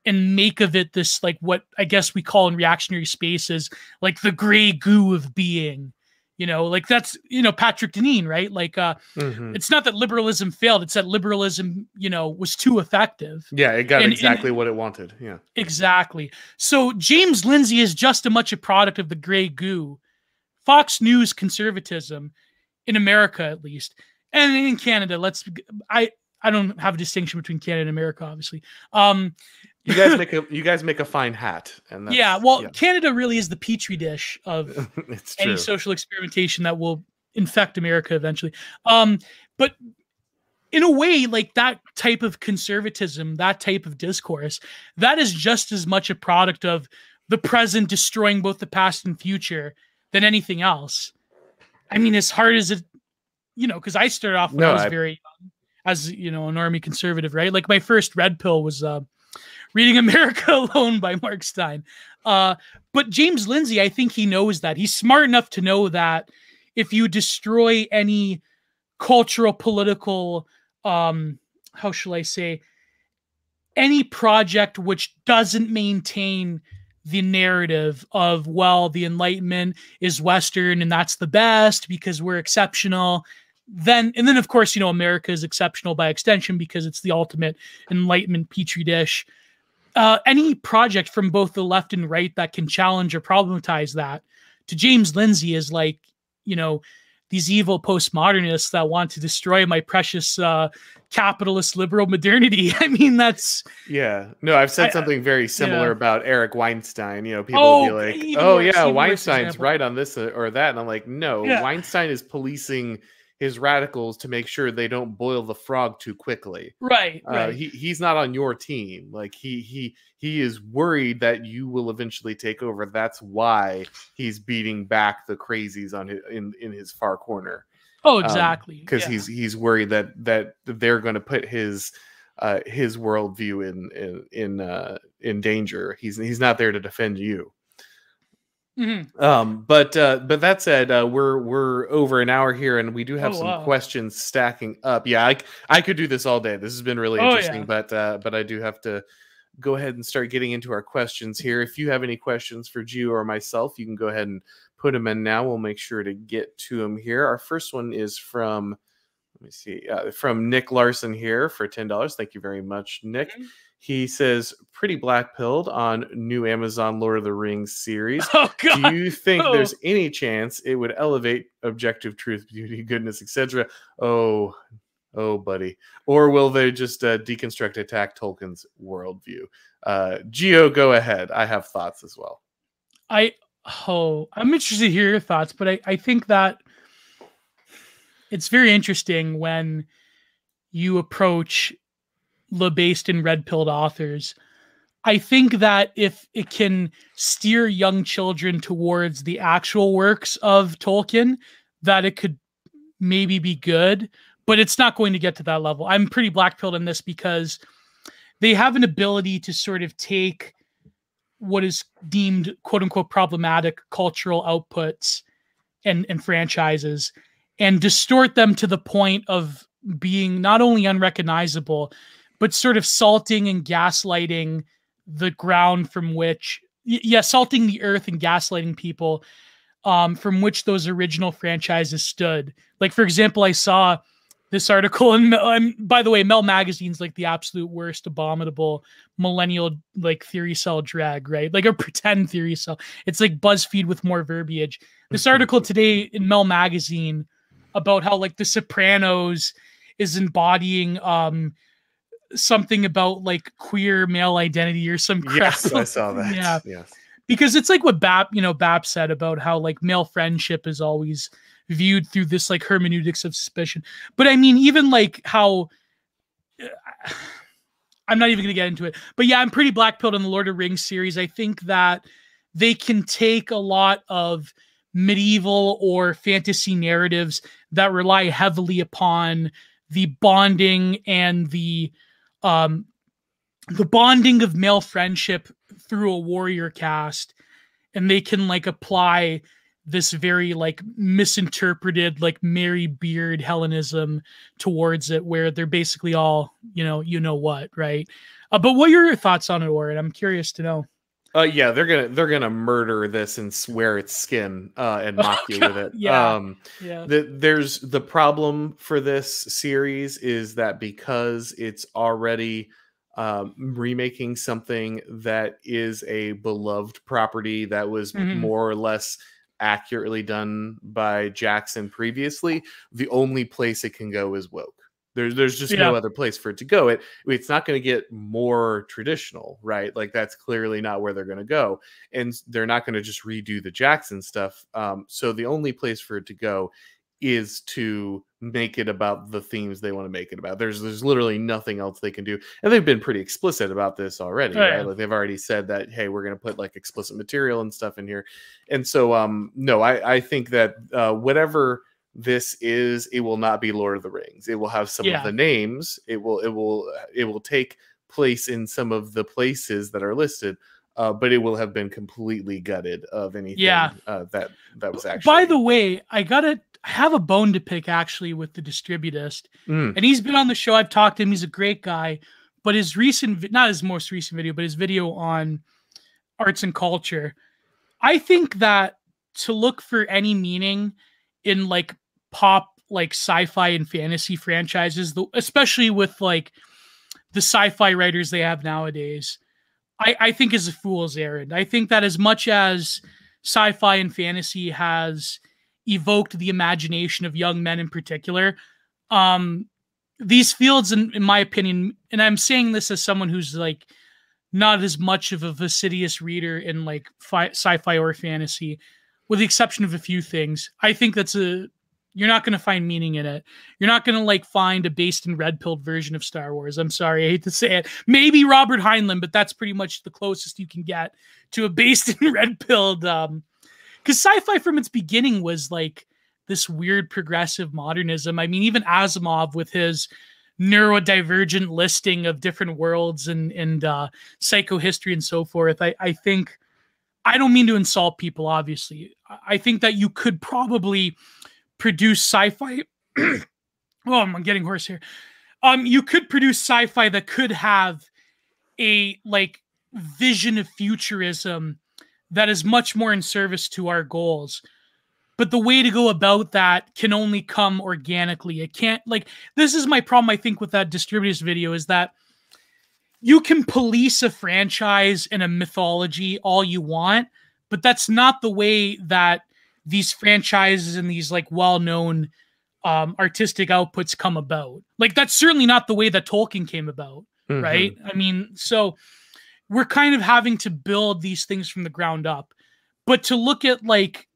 Speaker 2: and make of it this like what I guess we call in reactionary spaces like the gray goo of being you know like that's you know patrick deneen right? Like uh mm-hmm. it's not that liberalism failed it's that liberalism you know was too effective.
Speaker 1: Yeah it got and, exactly and, what it wanted yeah.
Speaker 2: Exactly. So james lindsay is just as much a product of the gray goo. Fox news conservatism in america at least and in canada let's i i don't have a distinction between canada and america obviously. Um
Speaker 1: you guys make a you guys make a fine hat, and
Speaker 2: yeah. Well, yeah. Canada really is the petri dish of any social experimentation that will infect America eventually. Um, but in a way, like that type of conservatism, that type of discourse, that is just as much a product of the present destroying both the past and future than anything else. I mean, as hard as it, you know, because I started off when no, I was I... very young, as you know, an army conservative, right? Like my first red pill was uh, reading America Alone by Mark Steyn. Uh, but James Lindsay, I think he knows that. He's smart enough to know that if you destroy any cultural, political, um, how shall I say, any project which doesn't maintain the narrative of well the enlightenment is western and that's the best because we're exceptional then and then of course you know america is exceptional by extension because it's the ultimate enlightenment petri dish uh, any project from both the left and right that can challenge or problematize that to james lindsay is like you know these evil postmodernists that want to destroy my precious uh, capitalist liberal modernity. I mean, that's
Speaker 1: yeah. No, I've said I, something very similar yeah. about Eric Weinstein. You know, people
Speaker 2: oh,
Speaker 1: will be like, "Oh yeah, Weinstein's right on this uh, or that," and I'm like, "No, yeah. Weinstein is policing." His radicals to make sure they don't boil the frog too quickly.
Speaker 2: Right,
Speaker 1: uh,
Speaker 2: right.
Speaker 1: He he's not on your team. Like he he he is worried that you will eventually take over. That's why he's beating back the crazies on his, in in his far corner.
Speaker 2: Oh, um, exactly.
Speaker 1: Because um, yeah. he's he's worried that that they're going to put his uh, his worldview in in in uh, in danger. He's he's not there to defend you. Mm-hmm. Um, but uh, but that said, uh, we're we're over an hour here, and we do have oh, some wow. questions stacking up. Yeah, I, I could do this all day. This has been really oh, interesting, yeah. but uh, but I do have to go ahead and start getting into our questions here. If you have any questions for Gio or myself, you can go ahead and put them in now. We'll make sure to get to them here. Our first one is from let me see uh, from Nick Larson here for ten dollars. Thank you very much, Nick. Mm-hmm. He says, pretty black pilled on new Amazon Lord of the Rings series.
Speaker 2: Oh, God.
Speaker 1: Do you think
Speaker 2: oh.
Speaker 1: there's any chance it would elevate objective truth, beauty, goodness, etc.? Oh, oh, buddy. Or will they just uh, deconstruct attack Tolkien's worldview? Uh, Gio, go ahead. I have thoughts as well.
Speaker 2: I, oh, I'm interested to hear your thoughts, but I, I think that it's very interesting when you approach based and red pilled authors. I think that if it can steer young children towards the actual works of Tolkien, that it could maybe be good, but it's not going to get to that level. I'm pretty black pilled in this because they have an ability to sort of take what is deemed quote unquote problematic cultural outputs and, and franchises and distort them to the point of being not only unrecognizable, but sort of salting and gaslighting the ground from which yeah salting the earth and gaslighting people um, from which those original franchises stood. Like for example i saw this article and um, by the way mel magazine's like the absolute worst abominable millennial like theory cell drag right? Like a pretend theory cell. It's like buzzfeed with more verbiage. This article today in mel magazine about how like the sopranos is embodying um something about like queer male identity or some crap.
Speaker 1: Yes, I saw that.
Speaker 2: yeah.
Speaker 1: Yes.
Speaker 2: Because it's like what Bap, you know, Bap said about how like male friendship is always viewed through this like hermeneutics of suspicion. But I mean, even like how uh, I'm not even going to get into it. But yeah, I'm pretty black pilled in the Lord of Rings series. I think that they can take a lot of medieval or fantasy narratives that rely heavily upon the bonding and the um, the bonding of male friendship through a warrior cast, and they can like apply this very like misinterpreted like Mary Beard Hellenism towards it, where they're basically all you know you know what right. Uh, but what are your thoughts on it, Auron? I'm curious to know.
Speaker 1: Uh, yeah, they're gonna they're gonna murder this and swear its skin uh, and mock you with it.
Speaker 2: Yeah,
Speaker 1: um,
Speaker 2: yeah.
Speaker 1: The, there's the problem for this series is that because it's already um, remaking something that is a beloved property that was mm-hmm. more or less accurately done by Jackson previously, the only place it can go is woke. There's there's just yeah. no other place for it to go. It it's not going to get more traditional, right? Like that's clearly not where they're going to go, and they're not going to just redo the Jackson stuff. Um, so the only place for it to go is to make it about the themes they want to make it about. There's there's literally nothing else they can do, and they've been pretty explicit about this already, oh, right? Yeah. Like they've already said that hey, we're going to put like explicit material and stuff in here, and so um no, I I think that uh, whatever this is it will not be lord of the rings it will have some yeah. of the names it will it will it will take place in some of the places that are listed uh, but it will have been completely gutted of anything
Speaker 2: yeah.
Speaker 1: uh, that that was actually.
Speaker 2: By the way, I gotta have a bone to pick actually with the distributist, mm. and he's been on the show. I've talked to him. He's a great guy, but his recent, not his most recent video, but his video on arts and culture. I think that to look for any meaning in like pop like sci-fi and fantasy franchises, especially with like the sci-fi writers they have nowadays, I, I think is a fool's errand. I think that as much as sci-fi and fantasy has evoked the imagination of young men in particular, um, these fields, in, in my opinion, and I'm saying this as someone who's like not as much of a fastidious reader in like fi- sci-fi or fantasy, with the exception of a few things. I think that's a you're not going to find meaning in it. You're not going to like find a based in red pilled version of Star Wars. I'm sorry, I hate to say it. Maybe Robert Heinlein, but that's pretty much the closest you can get to a based in red pilled. Um, because sci-fi from its beginning was like this weird progressive modernism. I mean, even Asimov with his neurodivergent listing of different worlds and and uh, psychohistory and so forth. I I think I don't mean to insult people. Obviously, I think that you could probably produce sci-fi. oh, I'm getting hoarse here. Um, you could produce sci-fi that could have a like vision of futurism that is much more in service to our goals. But the way to go about that can only come organically. It can't like this is my problem, I think, with that distributist's video is that you can police a franchise and a mythology all you want, but that's not the way that these franchises and these like well-known um, artistic outputs come about. Like that's certainly not the way that Tolkien came about, mm-hmm. right? I mean, so we're kind of having to build these things from the ground up. But to look at like,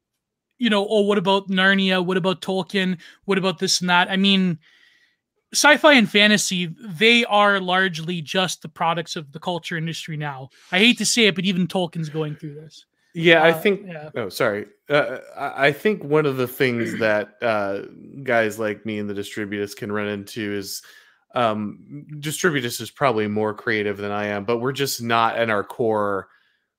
Speaker 2: you know, oh, what about Narnia? What about Tolkien? What about this and that? I mean, sci-fi and fantasy, they are largely just the products of the culture industry now. I hate to say it, but even Tolkien's going through this.
Speaker 1: Yeah, I uh, think. Yeah. Oh, sorry. Uh, I think one of the things that uh, guys like me and the distributist can run into is um, distributist is probably more creative than I am, but we're just not in our core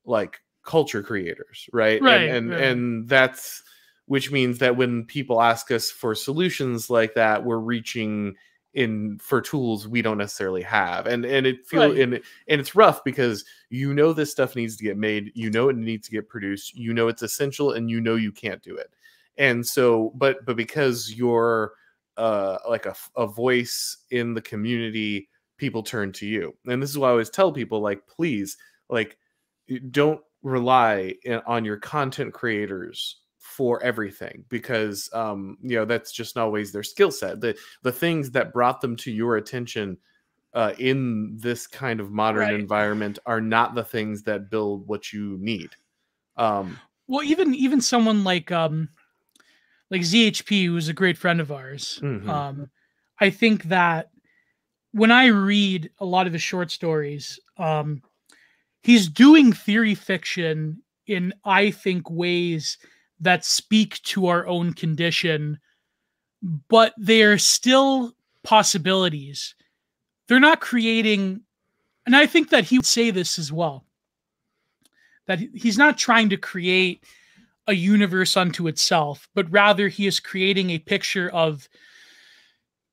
Speaker 1: like culture creators, right?
Speaker 2: Right.
Speaker 1: And and,
Speaker 2: right.
Speaker 1: and that's which means that when people ask us for solutions like that, we're reaching in for tools we don't necessarily have and and it feel right. and and it's rough because you know this stuff needs to get made you know it needs to get produced you know it's essential and you know you can't do it and so but but because you're uh like a, a voice in the community people turn to you and this is why i always tell people like please like don't rely on your content creators for everything because um, you know that's just not always their skill set. The the things that brought them to your attention uh, in this kind of modern right. environment are not the things that build what you need. Um,
Speaker 2: well, even even someone like um, like ZHP, who's a great friend of ours, mm-hmm. um, I think that when I read a lot of his short stories, um, he's doing theory fiction in I think ways that speak to our own condition, but they're still possibilities. They're not creating, and I think that he would say this as well that he's not trying to create a universe unto itself, but rather he is creating a picture of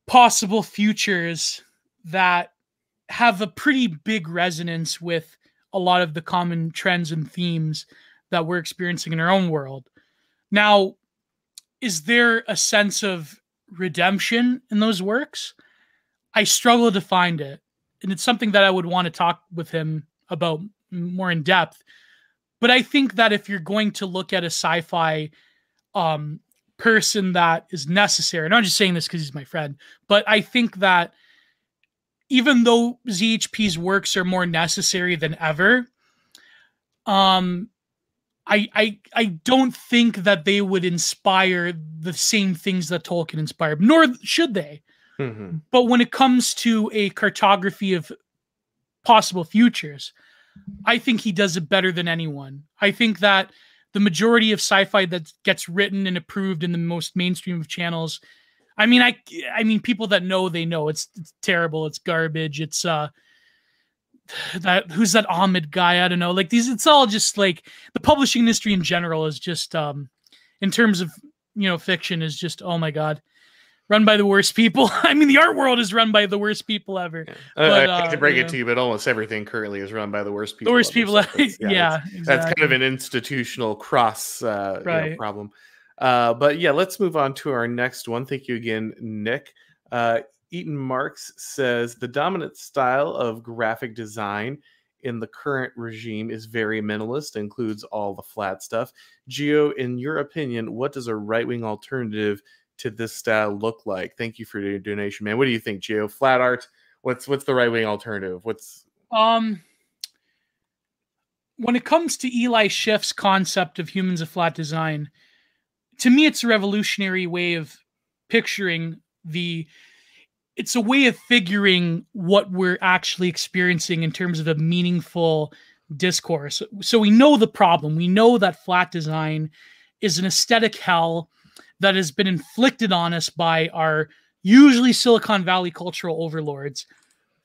Speaker 2: possible futures that have a pretty big resonance with a lot of the common trends and themes that we're experiencing in our own world. Now, is there a sense of redemption in those works? I struggle to find it. And it's something that I would want to talk with him about more in depth. But I think that if you're going to look at a sci fi um, person that is necessary, and I'm just saying this because he's my friend, but I think that even though ZHP's works are more necessary than ever, um, I, I I don't think that they would inspire the same things that Tolkien inspired, nor should they. Mm-hmm. But when it comes to a cartography of possible futures, I think he does it better than anyone. I think that the majority of sci-fi that gets written and approved in the most mainstream of channels, I mean, I I mean, people that know they know it's, it's terrible, it's garbage, it's uh that who's that Ahmed guy? I don't know. Like these, it's all just like the publishing industry in general is just um in terms of you know fiction is just oh my god. run by the worst people. I mean, the art world is run by the worst people ever.
Speaker 1: Yeah.
Speaker 2: But,
Speaker 1: I hate
Speaker 2: uh,
Speaker 1: to break
Speaker 2: yeah.
Speaker 1: it to you, but almost everything currently is run by the worst people.
Speaker 2: The worst people.
Speaker 1: so it's-
Speaker 2: Yeah,
Speaker 1: it's-
Speaker 2: exactly.
Speaker 1: that's kind of an institutional cross uh, you know, problem. Uh, but yeah, let's move on to our next one. Thank you again, Nick. Uh, Eaton Marks says the dominant style of graphic design in the current regime is very minimalist, includes all the flat stuff. Gio, in your opinion, what does a right wing alternative to this style look like? Thank you for your donation, man. What do you think, Gio? Flat art? What's what's the right wing alternative? What's
Speaker 2: Um, when it comes to Eli Schiff's concept of humans of flat design, to me, it's a revolutionary way of picturing the. It's a way of figuring what we're actually experiencing in terms of a meaningful discourse. So we know the problem. We know that flat design is an aesthetic hell that has been inflicted on us by our usually Silicon Valley cultural overlords.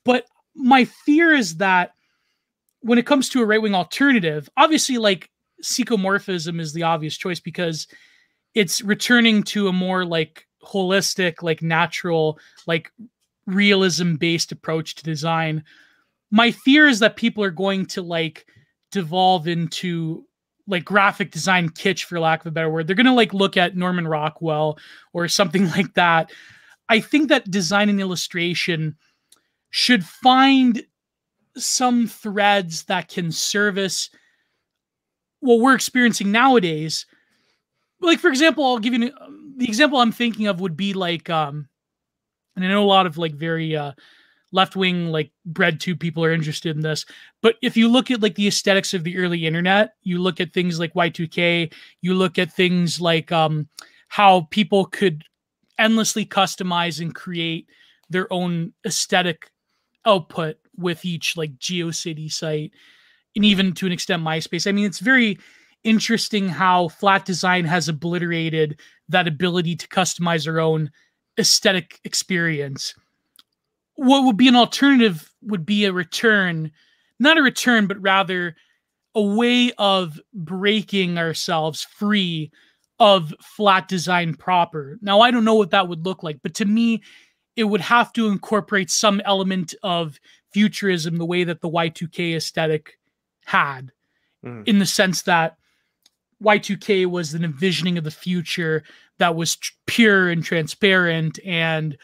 Speaker 2: But my fear is that when it comes to a right wing alternative, obviously, like skeuomorphism is the obvious choice because it's returning to a more like holistic, like natural, like realism based approach to design. My fear is that people are going to like devolve into like graphic design kitsch for lack of a better word. They're going to like look at Norman Rockwell or something like that. I think that design and illustration should find some threads that can service what we're experiencing nowadays. Like, for example, I'll give you the example I'm thinking of would be like, um, and I know a lot of like very uh, left wing, like BreadTube people are interested in this. But if you look at like the aesthetics of the early internet, you look at things like Y2K, you look at things like um, how people could endlessly customize and create their own aesthetic output with each like GeoCity site and even to an extent MySpace. I mean, it's very interesting how flat design has obliterated that ability to customize our own aesthetic experience. What would be an alternative would be a return, not a return, but rather a way of breaking ourselves free of flat design proper. Now, I don't know what that would look like, but to me, it would have to incorporate some element of futurism the way that the Y2K aesthetic had,
Speaker 1: Mhm.
Speaker 2: in the sense that Y2K was an envisioning of the future that was pure and transparent and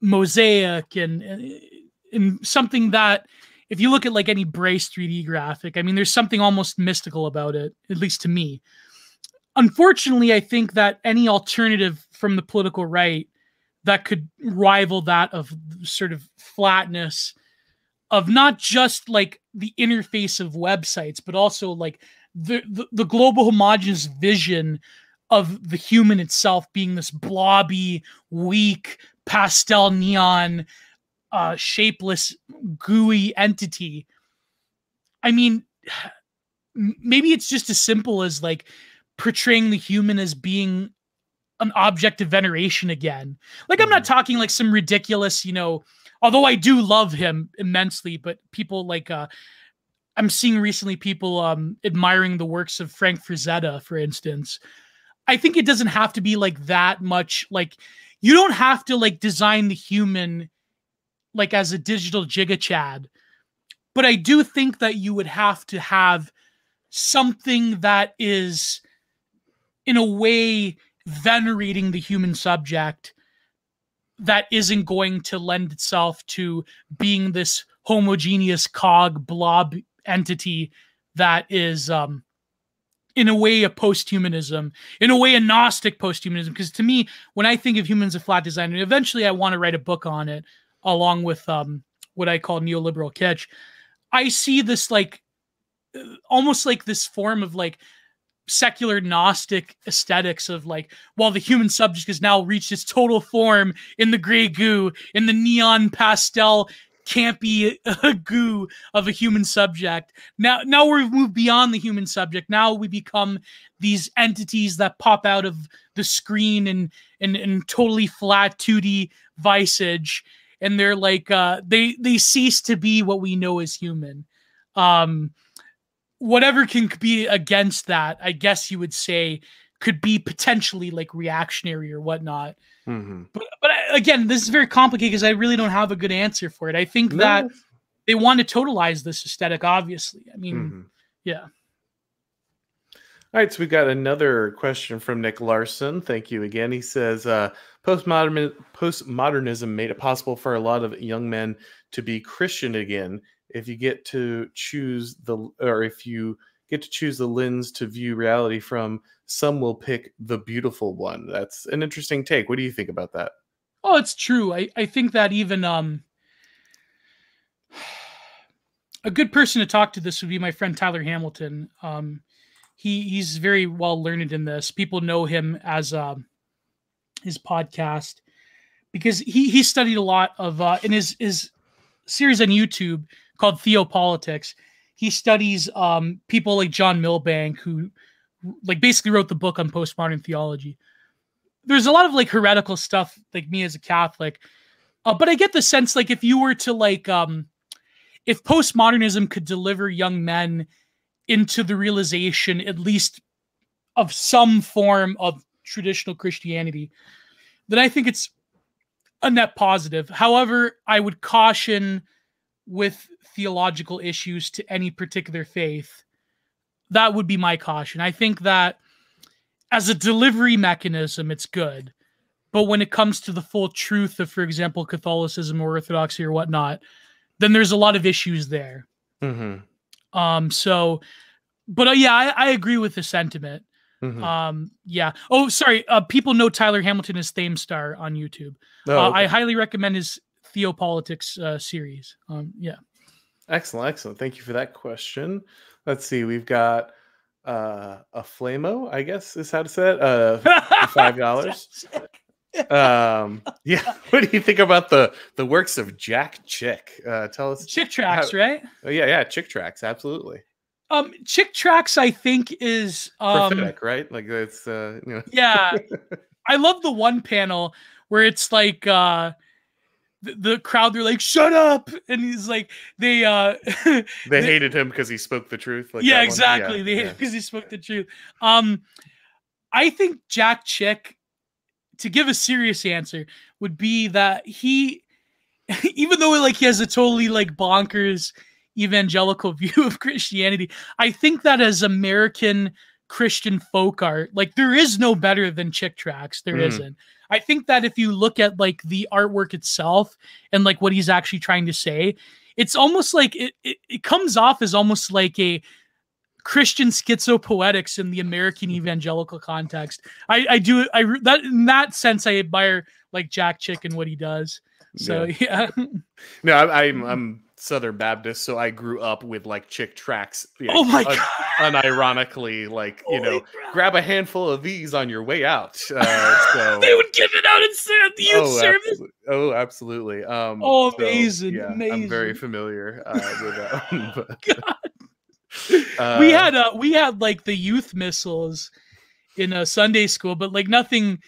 Speaker 2: mosaic and, and and something that if you look at like any Bryce 3D graphic, I mean there's something almost mystical about it, at least to me. Unfortunately, I think that any alternative from the political right that could rival that of sort of flatness of not just like the interface of websites, but also like the, the, the global homogeneous vision of the human itself being this blobby, weak, pastel neon, uh, shapeless, gooey entity. I mean, maybe it's just as simple as like portraying the human as being an object of veneration again. Like, I'm not talking like some ridiculous, you know, although I do love him immensely, but people like, uh, I'm seeing recently people um admiring the works of Frank Frazetta, for instance. I think it doesn't have to be like that much. Like, you don't have to like design the human like as a digital giga chad, but I do think that you would have to have something that is, in a way, venerating the human subject that isn't going to lend itself to being this homogeneous cog blob entity that is um in a way a post-humanism in a way a gnostic post-humanism. Because to me when i think of humans as flat design and eventually i want to write a book on it along with um what i call neoliberal kitsch i see this like uh, almost like this form of like secular gnostic aesthetics of like while the human subject has now reached its total form in the gray goo in the neon pastel campy uh, goo of a human subject. Now now we've moved beyond the human subject. Now we become these entities that pop out of the screen and and, and totally flat 2d visage. And they're like uh they they cease to be what we know as human. Um whatever can be against that i guess you would say could be potentially like reactionary or whatnot
Speaker 1: Mm-hmm.
Speaker 2: But but again, this is very complicated because I really don't have a good answer for it. I think that they want to totalize this aesthetic. Obviously, I mean,
Speaker 1: Mhm.
Speaker 2: yeah.
Speaker 1: All right, so we got another question from Nick Larson. Thank you again. He says, uh, "Postmodern postmodernism made it possible for a lot of young men to be Christian again. If you get to choose the, or if you get to choose the lens to view reality from, some will pick the beautiful one." That's an interesting take. What do you think about that?
Speaker 2: Oh, it's true. I, I think that even um a good person to talk to this would be my friend Tyler Hamilton. Um he he's very well learned in this. People know him as um his podcast because he he studied a lot of uh in his his series on YouTube called Theopolitics. He studies um people like John Milbank who like basically wrote the book on postmodern theology. There's a lot of like heretical stuff like me as a catholic uh, but i get the sense like if you were to like um if postmodernism could deliver young men into the realization at least of some form of traditional christianity then i think it's a net positive. However i would caution with theological issues to any particular faith that would be my caution i think that as a delivery mechanism, it's good. But when it comes to the full truth of, for example, Catholicism or Orthodoxy or whatnot, then there's a lot of issues there.
Speaker 1: Mm-hmm.
Speaker 2: Um, so, but uh, yeah, I, I agree with the sentiment.
Speaker 1: Mm-hmm.
Speaker 2: Um, yeah. Oh, sorry. Uh, people know Tyler Hamilton as Thame Star on YouTube.
Speaker 1: Oh,
Speaker 2: uh. I highly recommend his Theopolitics uh, series. Um, yeah.
Speaker 1: Excellent, excellent. Thank you for that question. Let's see, we've got uh a flamo, I guess is how to say it. Uh five dollars. um yeah. What do you think about the the works of Jack Chick? Uh tell us
Speaker 2: Chick tracts,
Speaker 1: How-
Speaker 2: right?
Speaker 1: oh, yeah, yeah, Chick tracts, absolutely.
Speaker 2: Um, Chick tracts, I think, is um,
Speaker 1: Prophetic, right? Like it's uh you know
Speaker 2: yeah i love the one panel where it's like uh the, the crowd they're like shut up and he's like they uh
Speaker 1: they
Speaker 2: they-
Speaker 1: hated him because he spoke the truth. Like
Speaker 2: yeah exactly
Speaker 1: Yeah,
Speaker 2: they
Speaker 1: yeah.
Speaker 2: because he spoke the truth um i think jack chick to give a serious answer would be that he even though like he has a totally like bonkers evangelical view of christianity i think that as american christian folk art like there is no better than chick tracts There
Speaker 1: Mhm.
Speaker 2: not i think that if you look at like the artwork itself and like what he's actually trying to say it's almost like it, it, it comes off as almost like a Christian schizopoetics in the American evangelical context. I, I do I that in that sense I admire like Jack Chick and what he does. So yeah,
Speaker 1: No, I, I'm I'm Southern Baptist, so I grew up with like Chick tracts. yeah,
Speaker 2: oh my
Speaker 1: un-
Speaker 2: god,
Speaker 1: unironically, like you know,
Speaker 2: crap.
Speaker 1: grab a handful of these on your way out. Uh, so
Speaker 2: they would give it out in at the youth
Speaker 1: oh,
Speaker 2: service.
Speaker 1: absolutely. oh, absolutely. Um,
Speaker 2: Oh,
Speaker 1: so,
Speaker 2: amazing,
Speaker 1: I'm very familiar uh, with that. one, but,
Speaker 2: God.
Speaker 1: uh,
Speaker 2: we had uh we had like the youth missiles in a Sunday school, but like nothing.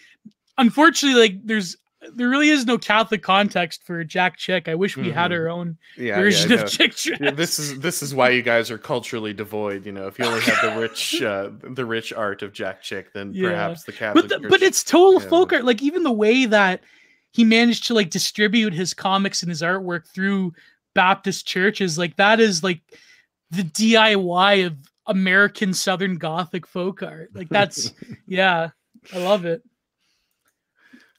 Speaker 2: Unfortunately, like there's there really is no Catholic context for Jack Chick. I wish we had
Speaker 1: Mhm.
Speaker 2: our own
Speaker 1: yeah,
Speaker 2: version
Speaker 1: yeah,
Speaker 2: of
Speaker 1: no.
Speaker 2: Chick
Speaker 1: Yeah, this is this is why you guys are culturally devoid. You know, if you only have the rich uh, the rich art of Jack Chick, then perhaps the Catholic.
Speaker 2: but the, but it's total folk art. Like even the way that he managed to like distribute his comics and his artwork through Baptist churches, like that is like the DIY of American Southern Gothic folk art. Like that's yeah, I love it.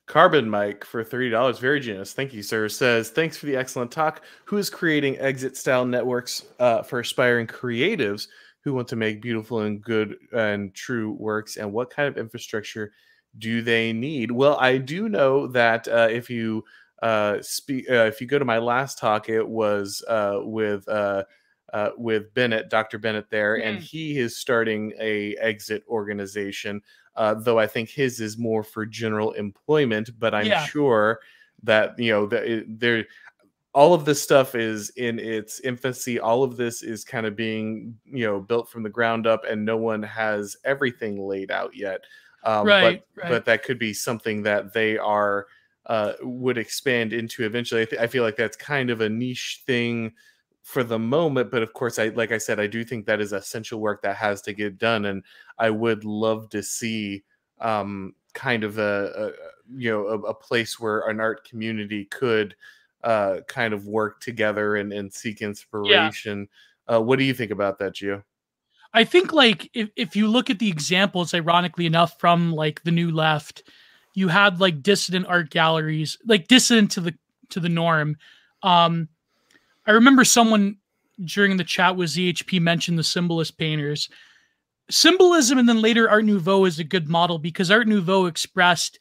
Speaker 1: Carbon Mike for thirty dollars, very generous. Thank you, sir. Says thanks for the excellent talk. Who is creating exit style networks uh, for aspiring creatives who want to make beautiful and good and true works? And what kind of infrastructure do they need? Well, I do know that uh, if you uh, speak, uh, if you go to my last talk, it was uh, with. Uh, uh, with Bennett, Dr. Bennett there, and
Speaker 2: Mm.
Speaker 1: he is starting a exit organization uh, though I think his is more for general employment. But I'm
Speaker 2: Yeah.
Speaker 1: sure that you know that it, there, all of this stuff is in its infancy. All of this is kind of being you know built from the ground up, and no one has everything laid out yet. Um,
Speaker 2: Right,
Speaker 1: but
Speaker 2: right.
Speaker 1: but that could be something that they are uh, would expand into eventually. I, I feel like that's kind of a niche thing for the moment but of course i like i said i do think that is essential work that has to get done and i would love to see um kind of a, you know a, a place where an art community could uh, kind of work together and, and seek inspiration. Yeah. Uh, what do you think about that, Gio?
Speaker 2: I think like if, if you look at the examples, ironically enough, from like the new left, you had like dissident art galleries, like dissident to the to the norm. Um, I remember someone during the chat with ZHP mentioned the symbolist painters. Symbolism and then later Art Nouveau is a good model because Art Nouveau expressed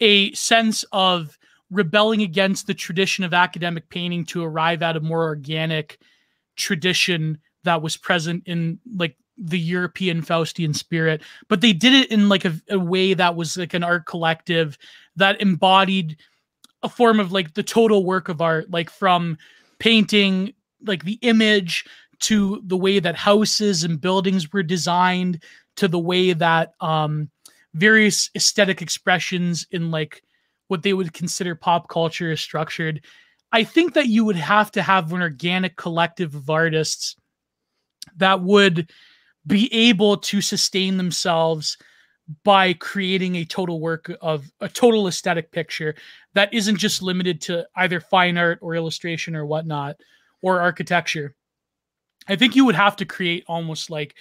Speaker 2: a sense of rebelling against the tradition of academic painting to arrive at a more organic tradition that was present in like the European Faustian spirit, but they did it in like a, a, way that was like an art collective that embodied a form of like the total work of art, like from painting, like the image to the way that houses and buildings were designed to the way that um various aesthetic expressions in like what they would consider pop culture is structured. I think that you would have to have an organic collective of artists that would be able to sustain themselves by creating a total work of a total aesthetic picture that isn't just limited to either fine art or illustration or whatnot or architecture. I think you would have to create almost like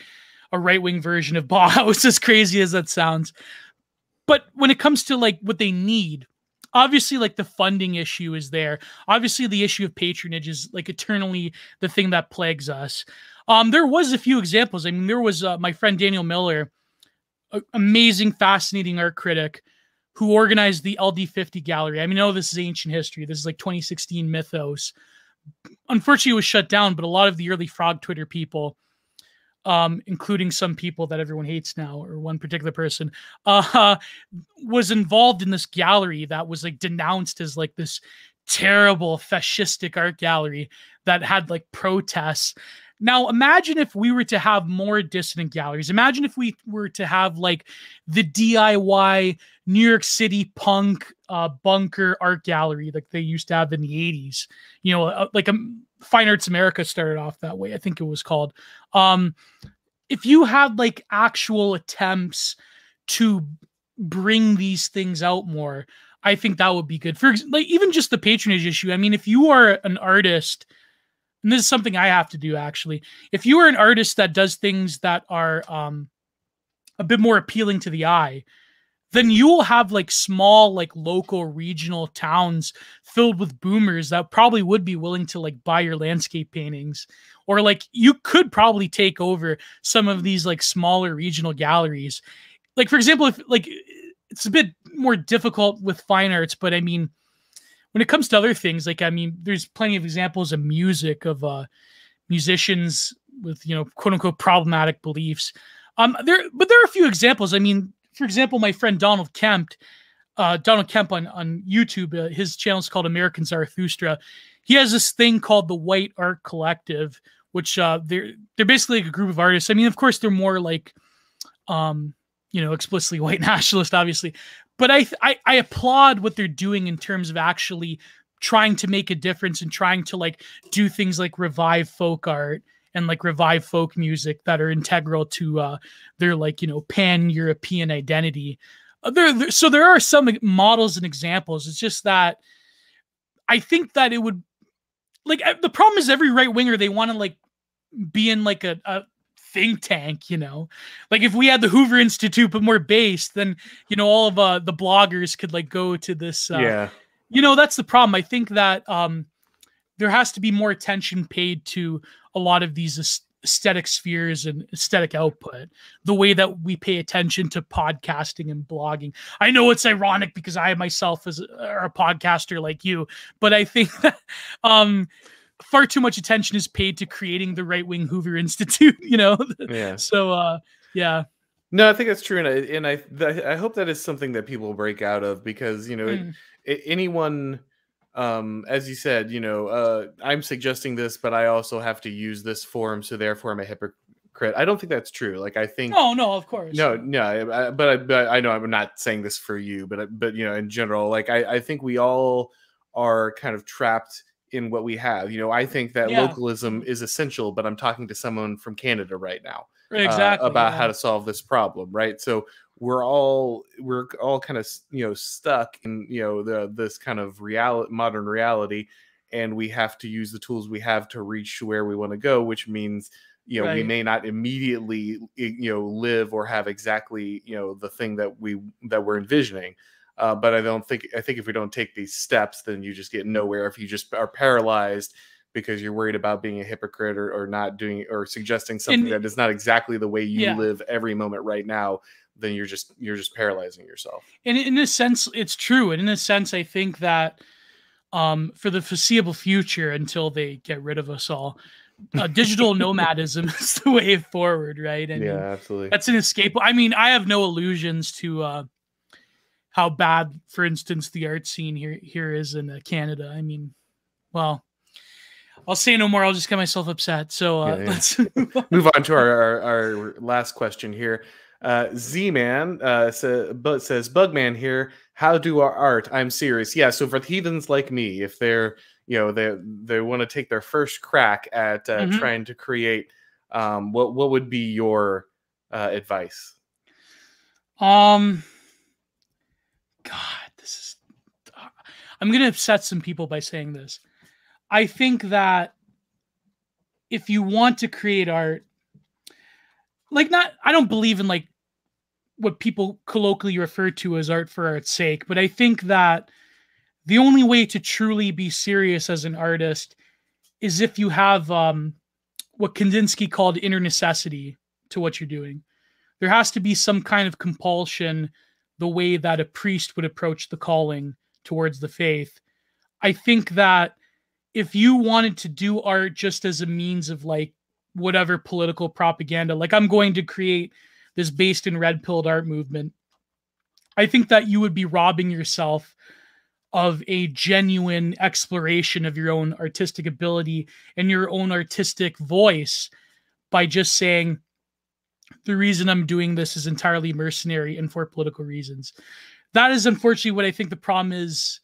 Speaker 2: a right wing version of Bauhaus, as crazy as that sounds. But when it comes to like what they need, obviously like the funding issue is there. Obviously the issue of patronage is like eternally the thing that plagues us. Um, there was a few examples. I mean, there was uh, my friend Daniel Miller, amazing, fascinating art critic, who organized the LD50 gallery. I mean, I know this is ancient history. This is like 2016 mythos. Unfortunately, it was shut down, but a lot of the early Frog Twitter people, um, including some people that everyone hates now, or one particular person, uh, was involved in this gallery that was like denounced as like this terrible fascistic art gallery that had like protests now, imagine if we were to have more dissident galleries. Imagine if we were to have like the DIY New York City punk uh, bunker art gallery like they used to have in the 80s. You know, uh, like a um, Fine Arts America started off that way, I think it was called. Um, if you had like actual attempts to bring these things out more, I think that would be good. For like even just the patronage issue. I mean, if you are an artist – and this is something I have to do actually. If you are an artist that does things that are um, a bit more appealing to the eye, then you will have like small, like local regional towns filled with boomers that probably would be willing to like buy your landscape paintings. Or like you could probably take over some of these like smaller regional galleries. Like, for example, if like it's a bit more difficult with fine arts, but I mean, when it comes to other things, like I mean, there's plenty of examples of music of uh, musicians with you know quote unquote problematic beliefs. Um, there, but there are a few examples. I mean, for example, my friend Donald Kemp, uh, Donald Kemp on on YouTube, uh, his channel is called American Zarathustra. He has this thing called the White Art Collective, which uh, they're they're basically like a group of artists. I mean, of course, they're more like, um, you know, explicitly white nationalist, obviously, but I, I I applaud what they're doing in terms of actually trying to make a difference and trying to like do things like revive folk art and like revive folk music that are integral to uh, their like you know pan European identity. Uh, there, there, so there are some models and examples. It's just that I think that it would like the problem is every right winger they want to like be in like a, a think tank, you know. Like if we had the Hoover Institute but more based, then you know all of uh, the bloggers could like go to this. Uh,
Speaker 1: yeah.
Speaker 2: You know that's the problem. I think that um, there has to be more attention paid to a lot of these aesthetic spheres and aesthetic output. The way that we pay attention to podcasting and blogging. I know it's ironic because I myself is a, a podcaster like you, but I think that um far too much attention is paid to creating the right wing Hoover Institute, you know?
Speaker 1: Yeah.
Speaker 2: So, uh, yeah.
Speaker 1: No, I think that's true, and I and I th- I hope that is something that people break out of because you know mm. it, it, anyone, um, as you said, you know, uh, I'm suggesting this, but I also have to use this forum, so therefore I'm a hypocrite. I don't think that's true. Like I think.
Speaker 2: Oh no, of course.
Speaker 1: No, no, I, but I, but I know I'm not saying this for you, but but you know, in general, like I I think we all are kind of trapped in what we have. You know, I think that yeah. localism is essential, but I'm talking to someone from Canada right now.
Speaker 2: Exactly.
Speaker 1: Uh, about
Speaker 2: yeah.
Speaker 1: how to solve this problem, right? So we're all we're all kind of you know stuck in you know the this kind of reality modern reality and we have to use the tools we have to reach where we want to go which means you know right. we may not immediately you know live or have exactly you know the thing that we that we're envisioning uh, but i don't think i think if we don't take these steps then you just get nowhere if you just are paralyzed because you're worried about being a hypocrite or, or not doing or suggesting something and, that is not exactly the way you yeah. live every moment right now then you're just you're just paralyzing yourself
Speaker 2: and in a sense it's true and in a sense i think that um, for the foreseeable future until they get rid of us all uh, digital nomadism is the way forward, right?
Speaker 1: I yeah, absolutely.
Speaker 2: That's an escape. I mean, I have no illusions to uh, how bad, for instance, the art scene here here is in uh, Canada. I mean, well, I'll say no more. I'll just get myself upset. So uh, yeah, yeah. let's
Speaker 1: move on to our, our, our last question here. Uh, Z Man uh, sa- but says Bugman here. How do our art? I'm serious. Yeah. So for the heathens like me, if they're you know they they want to take their first crack at uh, mm-hmm. trying to create um, what what would be your uh, advice
Speaker 2: um god this is i'm gonna upset some people by saying this i think that if you want to create art like not i don't believe in like what people colloquially refer to as art for art's sake but i think that the only way to truly be serious as an artist is if you have um, what Kandinsky called inner necessity to what you're doing. There has to be some kind of compulsion, the way that a priest would approach the calling towards the faith. I think that if you wanted to do art just as a means of like whatever political propaganda, like I'm going to create this based in red pilled art movement, I think that you would be robbing yourself of a genuine exploration of your own artistic ability and your own artistic voice by just saying the reason I'm doing this is entirely mercenary and for political reasons. That is unfortunately what I think the problem is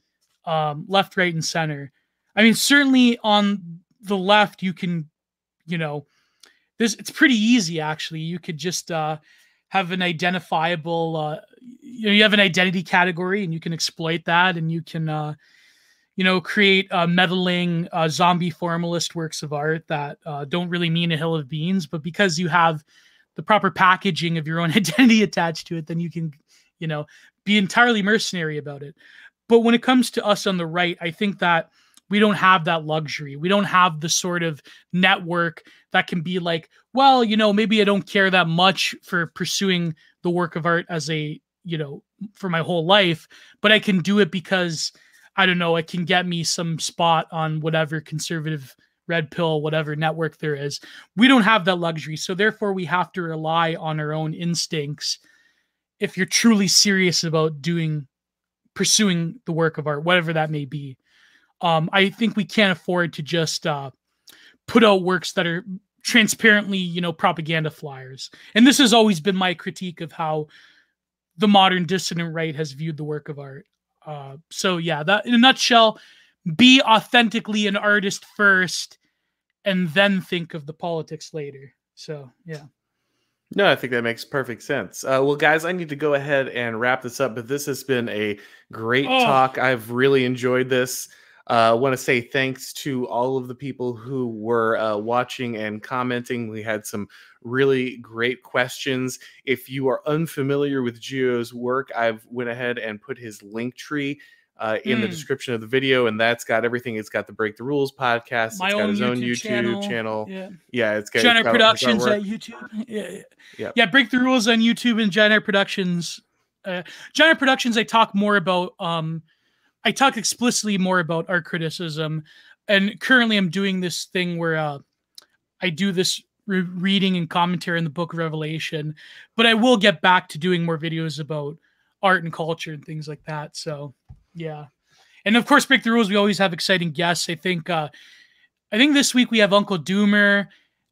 Speaker 2: um, left, right, and center. I mean, certainly on the left, you can, you know, this it's pretty easy actually. You could just uh, have an identifiable uh, you know you have an identity category and you can exploit that and you can uh, you know create uh, meddling uh, zombie formalist works of art that uh, don't really mean a hill of beans but because you have the proper packaging of your own identity attached to it then you can you know be entirely mercenary about it but when it comes to us on the right i think that we don't have that luxury. We don't have the sort of network that can be like, well, you know, maybe I don't care that much for pursuing the work of art as a, you know, for my whole life, but I can do it because I don't know, it can get me some spot on whatever conservative red pill, whatever network there is. We don't have that luxury. So therefore, we have to rely on our own instincts if you're truly serious about doing, pursuing the work of art, whatever that may be. Um, I think we can't afford to just uh, put out works that are transparently, you know, propaganda flyers. And this has always been my critique of how the modern dissident right has viewed the work of art. Uh, so yeah, that in a nutshell, be authentically an artist first, and then think of the politics later. So yeah.
Speaker 1: No, I think that makes perfect sense. Uh, well, guys, I need to go ahead and wrap this up, but this has been a great oh. talk. I've really enjoyed this. I uh, want to say thanks to all of the people who were uh, watching and commenting. We had some really great questions. If you are unfamiliar with Gio's work, I've went ahead and put his link tree uh, in mm. the hmm. description of the video, and that's got everything. It's got the Break the Rules podcast.
Speaker 2: My
Speaker 1: it's
Speaker 2: got his
Speaker 1: own
Speaker 2: YouTube, channel.
Speaker 1: channel.
Speaker 2: Yeah.
Speaker 1: yeah, it's got
Speaker 2: Jenner Productions at YouTube. Yeah, yeah, yeah. Break the Rules on YouTube and Jenner Productions. Uh, Jenner Productions. I talk more about um I talk explicitly more about art criticism, and currently I'm doing this thing where uh, I do this re- reading and commentary in the Book of Revelation, but I will get back to doing more videos about art and culture and things like that. So, yeah, and of course, break the rules. We always have exciting guests. I think, uh, I think this week we have Uncle Doomer.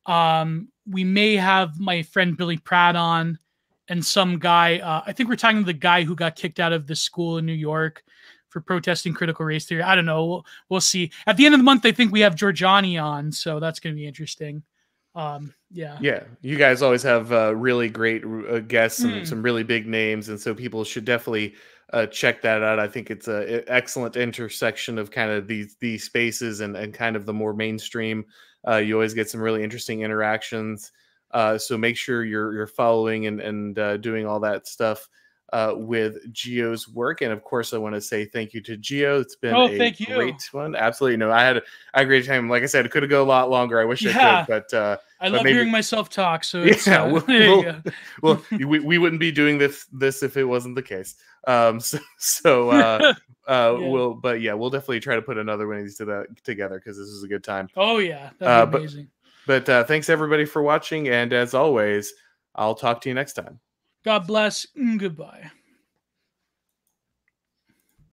Speaker 2: Um, we may have my friend Billy Pratt on, and some guy. Uh, I think we're talking to the guy who got kicked out of the school in New York for protesting critical race theory. I don't know. We'll, we'll see. At the end of the month, I think we have Giorgiani on, so that's going to be interesting. Um, yeah.
Speaker 1: Yeah, you guys always have uh, really great uh, guests and
Speaker 2: Mm.
Speaker 1: some really big names, and so people should definitely uh, check that out. I think it's a, a excellent intersection of kind of these these spaces and and kind of the more mainstream. Uh, you always get some really interesting interactions. Uh, so make sure you're you're following and and uh, doing all that stuff uh, with Gio's work. And of course, I want to say thank you to Gio. It's been
Speaker 2: Oh,
Speaker 1: a
Speaker 2: thank you.
Speaker 1: great one. Absolutely, no, I had a, I had a great time. Like I said, it could have go a lot longer. I wish I could, but. Uh,
Speaker 2: I love
Speaker 1: maybe-
Speaker 2: hearing myself talk. So it's,
Speaker 1: Yeah,
Speaker 2: uh,
Speaker 1: we'll- we'll- we, we wouldn't be doing this this if it wasn't the case um so, so uh uh
Speaker 2: Yeah.
Speaker 1: we'll but yeah we'll definitely try to put another one of these to the, together because this is a good time
Speaker 2: oh yeah, that'd
Speaker 1: Uh,
Speaker 2: be
Speaker 1: but-
Speaker 2: amazing.
Speaker 1: but uh thanks everybody for watching and as always i'll talk to you next time
Speaker 2: God bless. Goodbye.